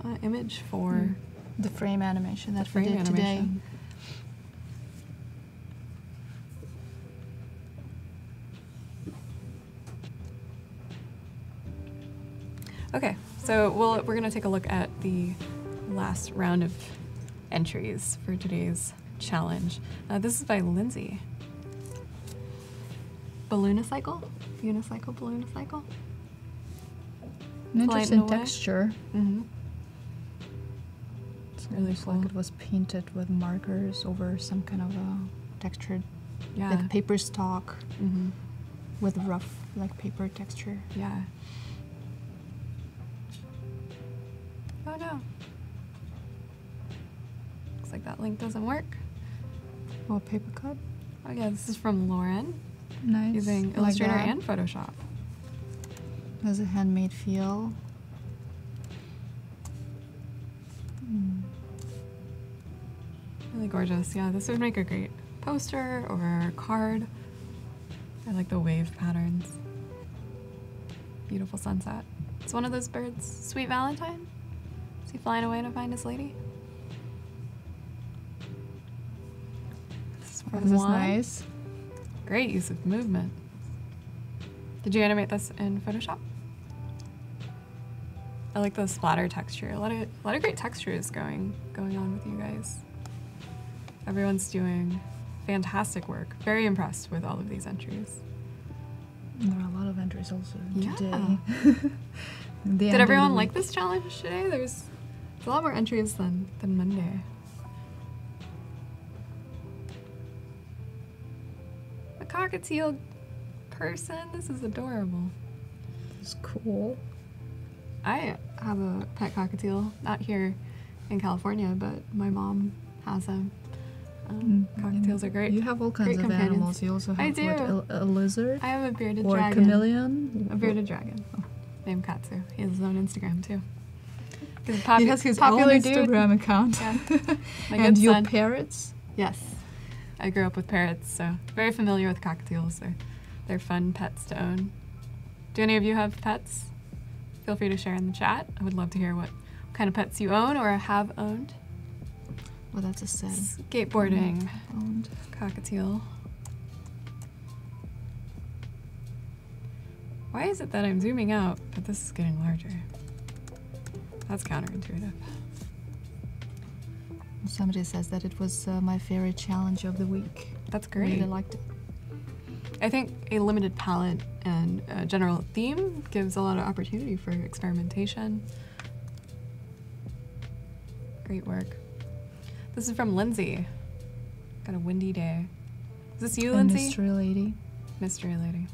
uh, image for Mm. The frame animation that frame we did today. Okay, so we'll, we're going to take a look at the last round of entries for today's challenge. Uh, this is by Lindsay. Balloonicycle? Unicycle, balloonicycle? An interesting away. texture. Mm-hmm. really Looks cool. like it was painted with markers over some kind of a textured, Yeah. like paper stock hmm with rough, like paper texture. Yeah. Oh no. Like that link doesn't work. Oh, paper cut. Oh yeah, this is from Lauren Nice. using Like Illustrator that. and Photoshop. Has a handmade feel. Mm. Really gorgeous. Yeah, this would make a great poster or card. I like the wave patterns. Beautiful sunset. It's one of those birds. Sweet Valentine. Is he flying away to find his lady? This is This is nice. Great use of movement. Did you animate this in Photoshop? I like the splatter texture. A lot of a lot of great textures going going on with you guys. Everyone's doing fantastic work. Very impressed with all of these entries. There are a lot of entries also Yeah. today. Did everyone like this challenge today? There's, there's a lot more entries than than Monday. Cockatiel person. This is adorable. It's cool. I have a pet cockatiel, not here in California, but my mom has them. Um, Mm, cockatiels are great. You have all kinds Great of companions. animals. You also I have what, do. a, a lizard I have a bearded or a dragon. chameleon. A bearded dragon named Katsu. He has his own Instagram too. He's he has his popular own dude. Instagram account. Yeah. And your parrots. Yes. I grew up with parrots, so very familiar with cockatiels. They're, they're fun pets to own. Do any of you have pets? Feel free to share in the chat. I would love to hear what kind of pets you own or have owned. Well, that's a sad. Skateboarding, Owned. cockatiel. Why is it that I'm zooming out, but this is getting larger? That's counterintuitive. Somebody says that it was uh, my favorite challenge of the week. That's I great. Really liked it. I think a limited palette and a general theme gives a lot of opportunity for experimentation. Great work. This is from Lindsay. Got a windy day. Is this you, A Lindsay? mystery lady. Mystery lady.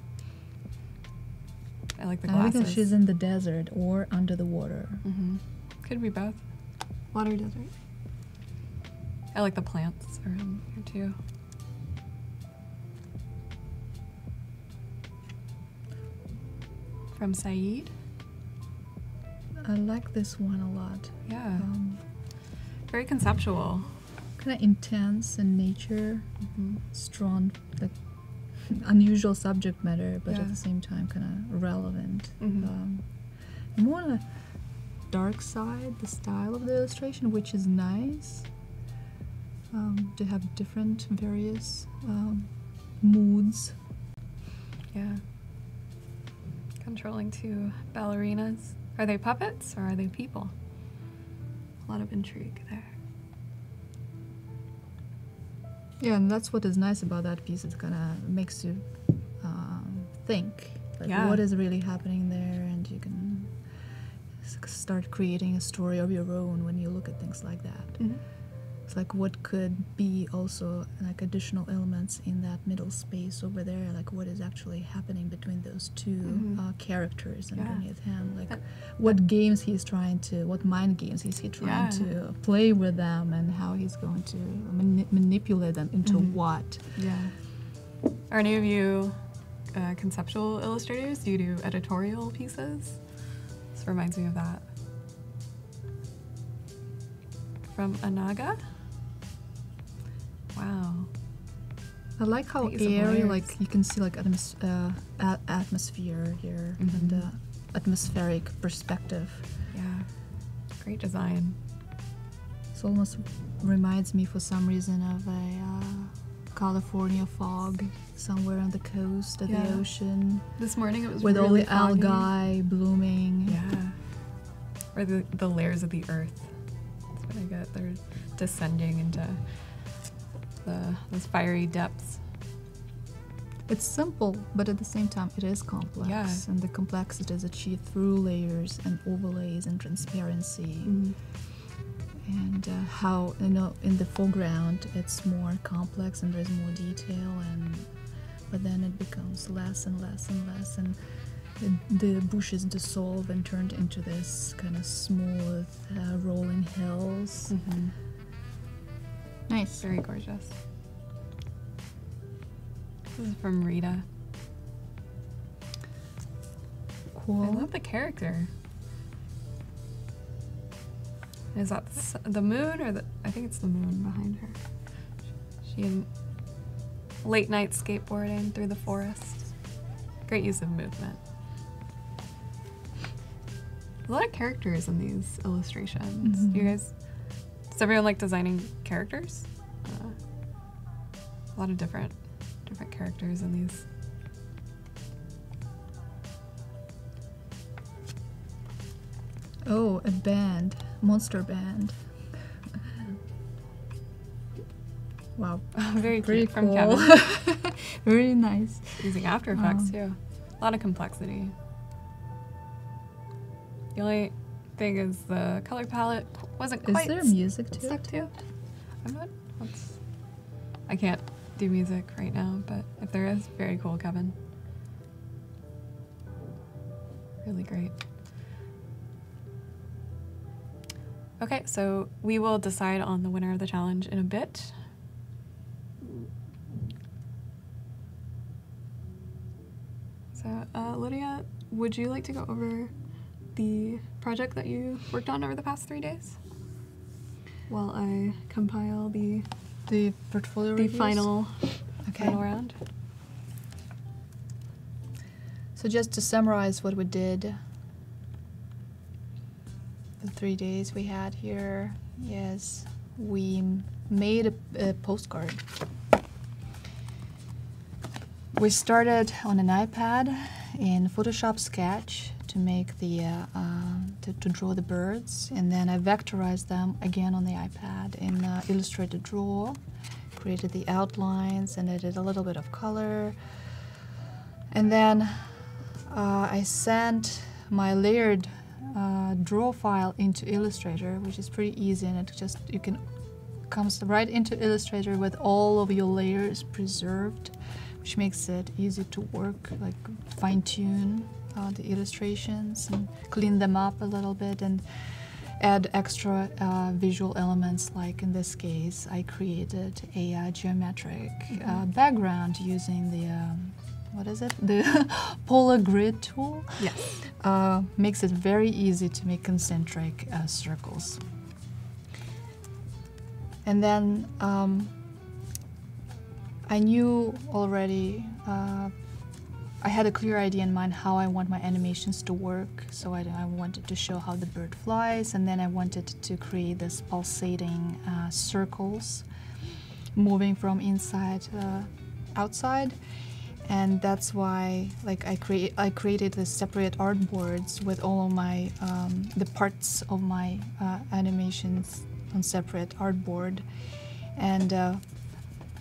I like the glasses. I think she's in the desert or under the water. hmm Could be both. Water desert. I like the plants around here too. From Saeed. I like this one a lot. Yeah. Um, Very conceptual. kind of intense in nature, hmm strong, like unusual subject matter, but Yeah. at the same time kind of relevant. Mhm. Um, more on the dark side, the style of the illustration, which is nice. Um, to have different, various um, moods. Yeah. Controlling two ballerinas. Are they puppets or are they people? A lot of intrigue there. Yeah, and that's what is nice about that piece. It kind of makes you um, think, like Yeah. what is really happening there, and you can start creating a story of your own when you look at things like that. Mhm. It's like what could be also like additional elements in that middle space over there, like what is actually happening between those 2 Mhm. uh, characters Yeah. underneath him, like what games he's trying to, what mind games is he trying Yeah. to play with them, and how he's going to mani- manipulate them into Mhm. what. Yeah. Are any of you uh, conceptual illustrators? Do you do editorial pieces? This reminds me of that. From Anaga? Wow. I like how of airy, like you can see like atmos- uh, a- atmosphere here and Mhm. uh, atmospheric perspective. Yeah. Great design. It almost reminds me, for some reason, of a uh, California fog somewhere on the coast of Yeah. the ocean, This morning it was with all the foggy. algae blooming. Yeah. Or the, the layers of the earth. That's what I get. They're descending into the those fiery depths. It's simple, but at the same time, it is complex, Yeah. and the complexity is achieved through layers and overlays and transparency. and uh, how you know in the foreground it's more complex and there's more detail and but then it becomes less and less and less and the, the bushes dissolve and turned into this kind of smooth uh, rolling hills Mm-hmm. Nice Very gorgeous. This is from Rita. cool I love the character. Is that the moon or the? I think it's the moon behind her. She in late night skateboarding through the forest. Great use of movement. A lot of characters in these illustrations. Mhm. You guys, does everyone like designing characters? Uh, a lot of different different characters in these. oh a band monster band wow Very pretty cute from cool Kevin. very nice Using After Effects Um, too. A lot of complexity. The only thing is the color palette wasn't is quite there s- music to stuck it to. I'm not. Let's, I can't do music right now, but if there is, very cool, Kevin. Really great. Okay, so we will decide on the winner of the challenge in a bit. So, uh, Lidia, would you like to go over the project that you worked on over the past three days? While I compile the the portfolio the reviews? final okay final round. So just to summarize what we did, the three days we had here, yes, we made a, a postcard. We started on an iPad in Photoshop Sketch to make the uh, uh, to, to draw the birds, and then I vectorized them again on the iPad in uh, Illustrator Draw, created the outlines and added a little bit of color, and then uh, I sent my layered uh, draw file into Illustrator, which is pretty easy, and it just you can comes right into Illustrator with all of your layers preserved, which makes it easy to work, like fine tune uh, the illustrations and clean them up a little bit and add extra uh, visual elements. Like in this case, I created a uh, geometric uh, background using the um, what is it? The Polar Grid tool. Yes. Uh, makes it very easy to make concentric uh, circles. And then um, I knew already, uh, I had a clear idea in mind how I want my animations to work. So I, I wanted to show how the bird flies, and then I wanted to create this pulsating uh, circles moving from inside uh, outside and that's why like I create I created the separate artboards with all of my um, the parts of my uh, animations on separate artboard, and uh,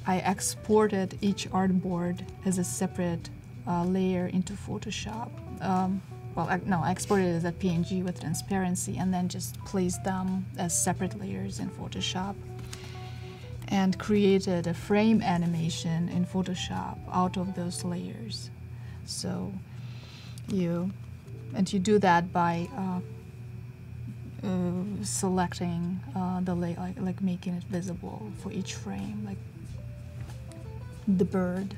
I exported each artboard as a separate uh, layer into Photoshop. Um, well, no, I exported it as a PNG with transparency, and then just placed them as separate layers in Photoshop and created a frame animation in Photoshop out of those layers. So you and you do that by uh, uh, selecting uh, the lay like, like making it visible for each frame, like the bird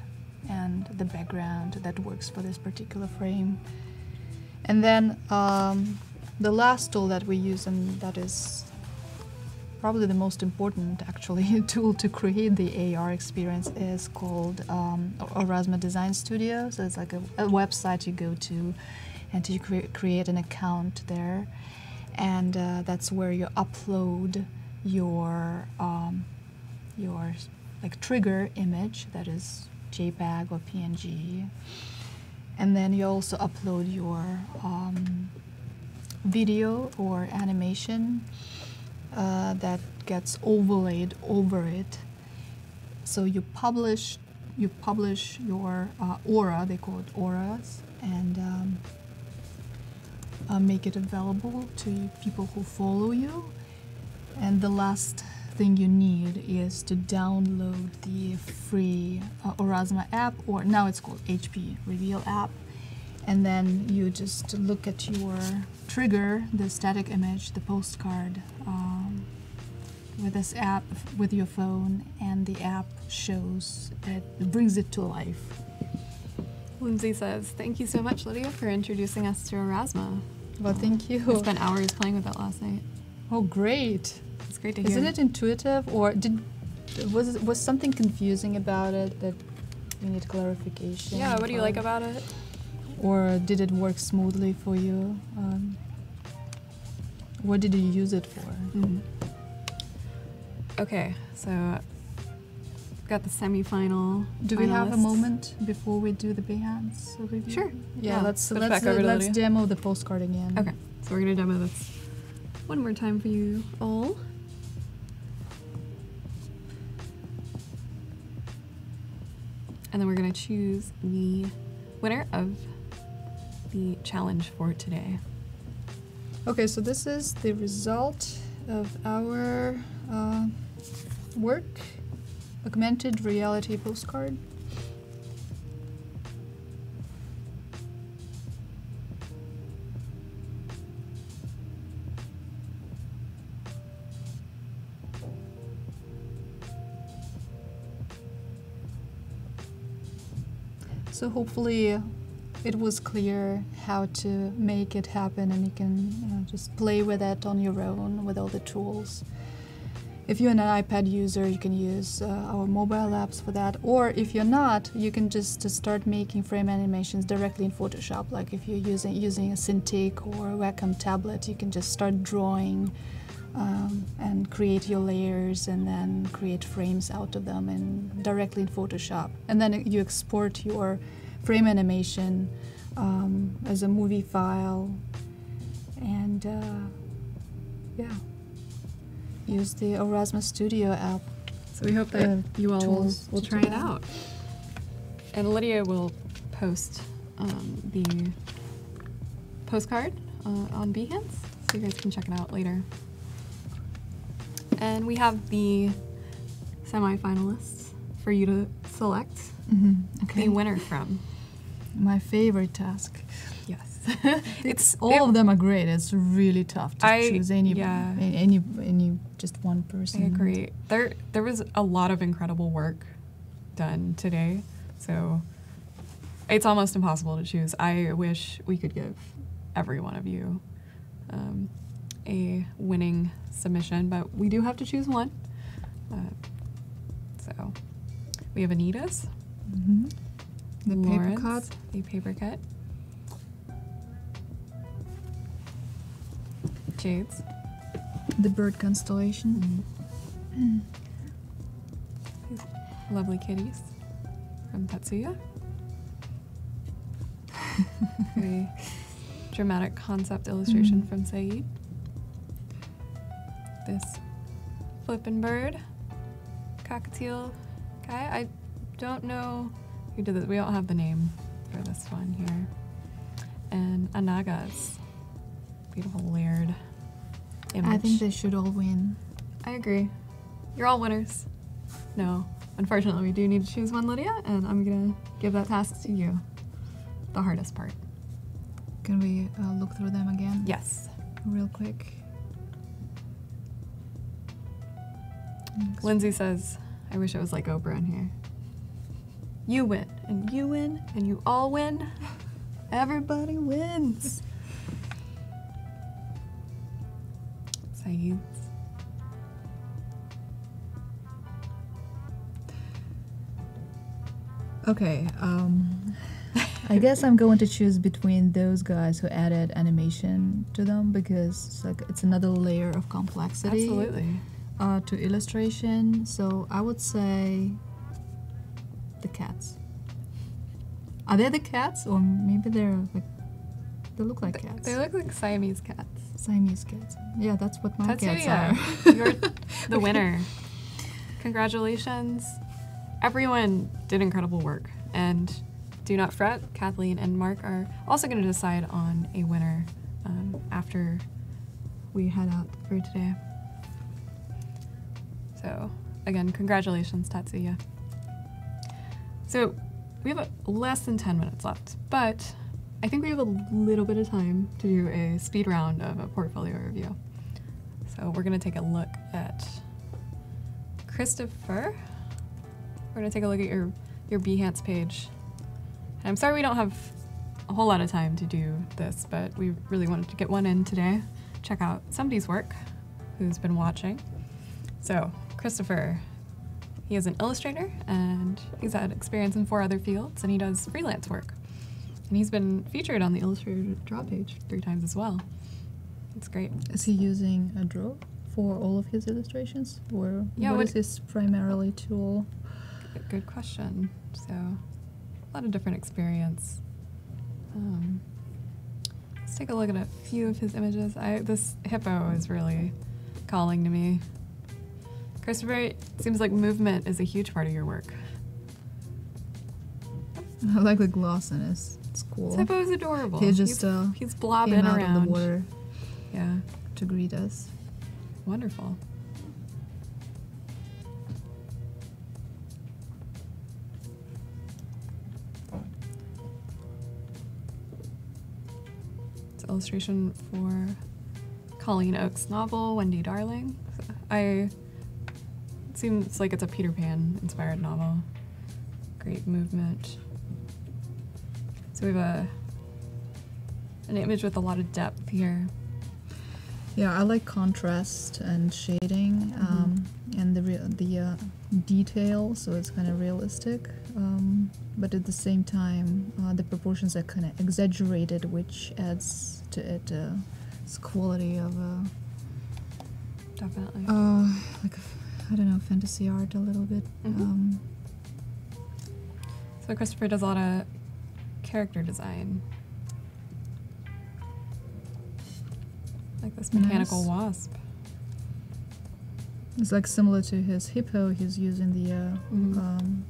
and the background that works for this particular frame. And then um, the last tool that we use, and that is probably the most important actually tool to create the AR experience is called um, Aurasma Design Studio. So it's like a, a website you go to, and you cre- create an account there, and uh, that's where you upload your um, your like trigger image that is JPEG or PNG, and then you also upload your um, video or animation uh, that gets overlaid over it. So you publish you publish your uh, aura, they call it auras, and um, uh, make it available to people who follow you. And the last thing you need is to download the free uh, Aurasma app, or now it's called HP Reveal app. And then you just look at your trigger, the static image, the postcard, um, with this app with your phone, and the app shows it, it brings it to life. Lindsay says, Thank you so much, Lidia, for introducing us to Aurasma. Well, thank you. I spent hours playing with it last night. Oh, great! Great to hear. Isn't it intuitive, or did was was something confusing about it that we need clarification? Yeah, what do you like about it? Or did it work smoothly for you? Um, what did you use it for? Mm-hmm. Okay, so got the semifinal. Do we have a moment before we do the Behance review? Sure. Yeah, Yeah, let's let's over let's demo the postcard again. Okay, so we're gonna demo this one more time for you all. And then we're gonna choose the winner of the challenge for today. Okay, so this is the result of our uh, work, augmented reality postcard. So hopefully it was clear how to make it happen and you can you know, just play with it on your own with all the tools. If you're an iPad user, you can use uh, our mobile apps for that. Or if you're not, you can just uh, start making frame animations directly in Photoshop. Like if you're using using a Cintiq or a Wacom tablet, you can just start drawing um, and create your layers and then create frames out of them and directly in Photoshop. And then you export your frame animation um, as a movie file and uh, yeah use the Aurasma Studio app. So we hope that uh, you all will, will try it out. And Lidia will post um, the postcard uh, on Behance, so you guys can check it out later. And we have the semifinalists for you to select Mm-hmm. Okay. the winner from. My favorite task. Yes. It's it- all of them are great. It's really tough to I- choose any yeah. any any just one person. I agree. There there was a lot of incredible work done today. So it's almost impossible to choose. I wish we could give every one of you um, a winning submission, but we do have to choose one. Uh, so we have Anita's, hmm The paper cut. the paper cut, Jade's, The bird constellation. These lovely kitties from Tetsuya. Very dramatic concept illustration Mhm. from Saeed. This flippin' bird, cockatiel guy. I don't know who did this. We don't have the name for this one here. And Anaga's beautiful layered image. I think they should all win. I agree. You're all winners. No, unfortunately, we do need to choose one, Lidia, and I'm gonna give that task to you. The hardest part. Can we uh, look through them again? Yes. Real quick. Thanks. Lindsay says, I wish it was like Oprah in here. You win, and you win, and you all win. Everybody wins. Saeed's. Okay. Um, I guess I'm going to choose between those guys who added animation to them because it's like it's another layer of complexity Absolutely. Uh, to illustration. So I would say the cats. Are they the cats, or maybe they're like they look like cats? They look like Siamese cats. Siamese cats. Yeah, that's what my cats are. you're the winner. Congratulations. Everyone did incredible work. And do not fret, Kathleen and Mark are also going to decide on a winner um, after we head out for today. So, again, congratulations, Tatsuya. So, we have less than 10 minutes left, but I think we have a little bit of time to do a speed round of a portfolio review. So, we're going to take a look at Christopher. We're going to take a look at your, your Behance page. And I'm sorry we don't have a whole lot of time to do this, but we really wanted to get one in today. Check out somebody's work who's been watching. So, Christopher, he is an illustrator and he's had experience in four other fields and he does freelance work. And he's been featured on the Illustrator draw page three times as well. It's great. Is he using a draw for all of his illustrations, or Yeah, what what- is his primarily tool? Good question. So, a lot of different experience. Um, let's take a look at a few of his images. I, this hippo is really calling to me. Christopher, it seems like movement is a huge part of your work. I like the gloss in his. It's cool. This is adorable. He just he's, uh, he's came blobbing out around. of the water Yeah, to greet us. wonderful. It's illustration for Colleen Oakes' novel, Wendy Darling. I seems like it's a Peter Pan inspired novel. Great movement. So we have a an image with a lot of depth here. Yeah, I like contrast and shading, um, and the the uh, detail, so it's kind of realistic. Um, but at the same time, uh, the proportions are kind of exaggerated, which adds to it uh, its quality of a Definitely. uh, like I don't know fantasy art a little bit. Mhm. Um, So Christopher does a lot of character design. Like this mechanical Nice. wasp. it's like similar to his hippo. He's using the uh, Mhm. um,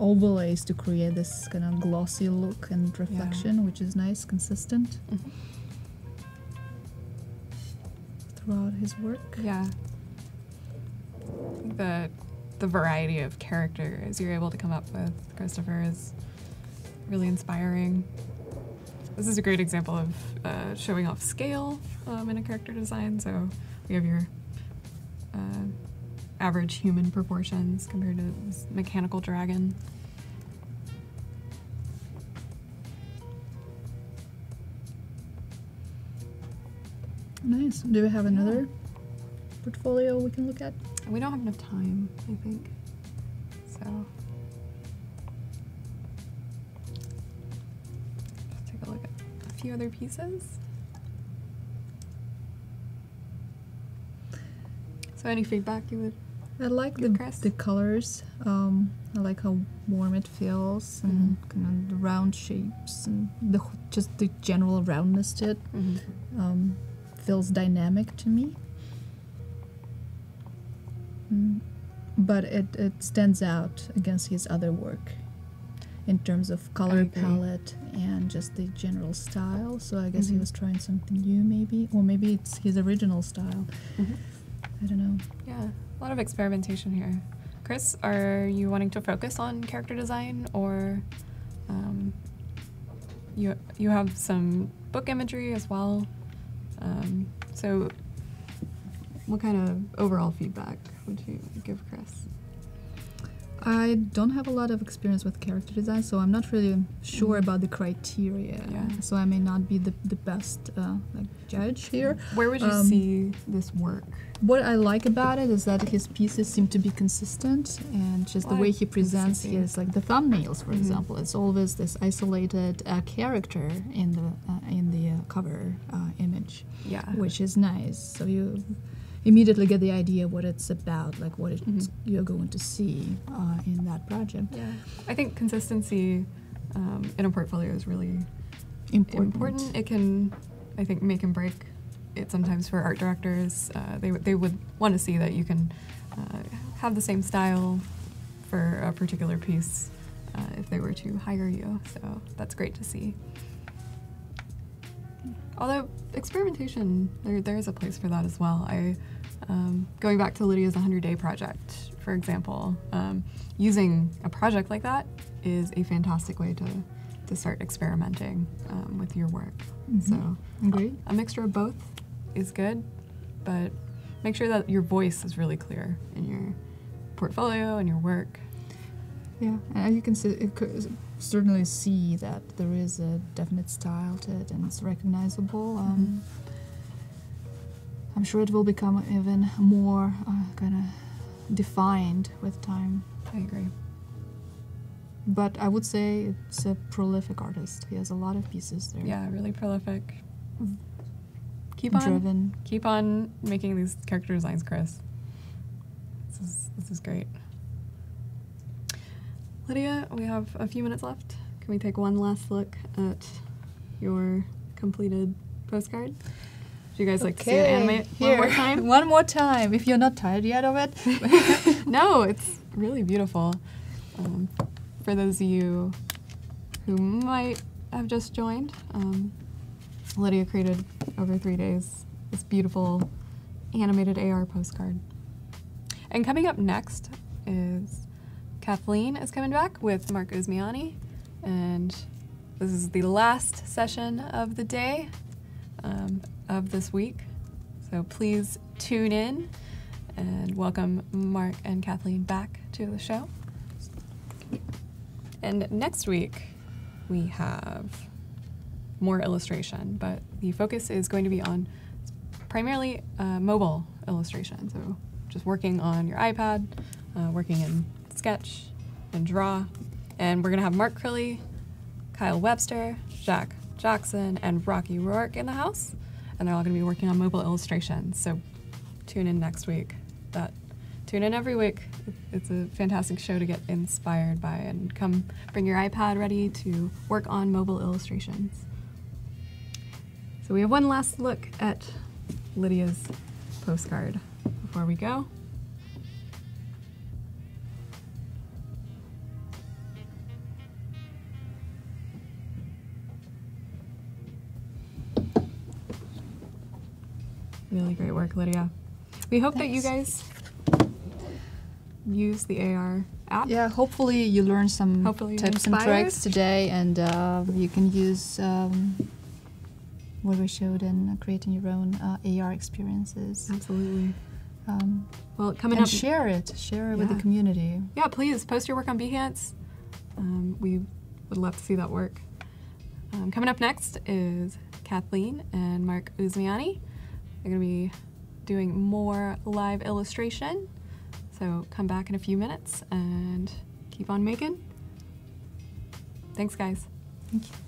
overlays to create this kind of glossy look and reflection, which is nice, consistent Mhm. throughout his work. Yeah. The the variety of characters you're able to come up with, Christopher, is really inspiring. This is a great example of uh, showing off scale um, in a character design. So we have your uh, average human proportions compared to this mechanical dragon. Nice. Do we have another portfolio we can look at? And we don't have enough time, I think. So let's take a look at a few other pieces. So any feedback you would I like the the colors. Um, I like how warm it feels and kind of the round shapes and the just the general roundness to it um, feels dynamic to me. Mm, But it, it stands out against his other work in terms of color agree. palette and just the general style. So I guess he Mhm. was trying something new, maybe, or maybe it's his original style. Mhm. I don't know. Yeah, a lot of experimentation here. Chris, are you wanting to focus on character design or um, you you have some book imagery as well? Um, so, what kind of overall feedback would you give Chris? I don't have a lot of experience with character design, so I'm not really sure Mhm. about the criteria. Yeah. So I may not be the, the best uh, like judge here. Where would you Um, see this work? What I like about it is that his pieces seem to be consistent, and just the way he presents his like the thumbnails, for Mhm. example. It's always this isolated uh, character in the uh, in the uh, cover uh, image, Yeah. which is nice. So you immediately get the idea what it's about, like what it's, Mhm. you're going to see uh, in that project. Yeah. I think consistency um, in a portfolio is really Important. important. It can, I think, make and break it sometimes for art directors. Uh, they, would- they would want to see that you can uh, have the same style for a particular piece uh, if they were to hire you. So that's great to see. Although experimentation, there, there is a place for that as well. I Um, going back to Lidia's 100 Day Project, for example, um, using a project like that is a fantastic way to, to start experimenting um, with your work. So, Agree. a mixture of both is good, but make sure that your voice is really clear in your portfolio and your work. Yeah, and you can see, certainly see that there is a definite style to it and it's recognizable. Um, I'm sure it will become even more uh, kind of defined with time. I agree. But I would say it's a prolific artist. He has a lot of pieces there. Yeah, really prolific. Keep on, Driven. keep on making these character designs, Chris. This is this is great. Lidia, we have a few minutes left. Can we take one last look at your completed postcard? Do you guys like to see it animate one more time? one more time. If you're not tired yet of it. no, it's really beautiful. Um, for those of you who might have just joined, um, Lidia created over three days this beautiful animated AR postcard. And coming up next is Kathleen is coming back with Mark Uzmiani, and this is the last session of the day um, of this week. So please tune in and welcome Mark and Kathleen back to the show. And next week, we have more illustration, but the focus is going to be on primarily uh, mobile illustration. So just working on your iPad, uh, working in Sketch and Draw. And we're going to have Mark Crilley, Kyle Webster, Jack Jackson, and Rocky Rourke in the house. And they're all going to be working on mobile illustrations. So tune in next week. That tune in every week. It's a fantastic show to get inspired by and come bring your iPad ready to work on mobile illustrations. So we have one last look at Lidia's postcard before we go. Really great work, Lidia. We hope that you guys use the AR app. Yeah, hopefully you learn some Hopefully tips and tricks today, and uh, you can use um, what we showed in creating your own uh, AR experiences. Absolutely. Um, Well, coming and up, share it, share it with the community. yeah, please post your work on Behance. Um, we would love to see that work. Um, coming up next is Kathleen and Mark Uzmiani. Going to be doing more live illustration. So come back in a few minutes and keep on making. Thanks, guys. Thank you.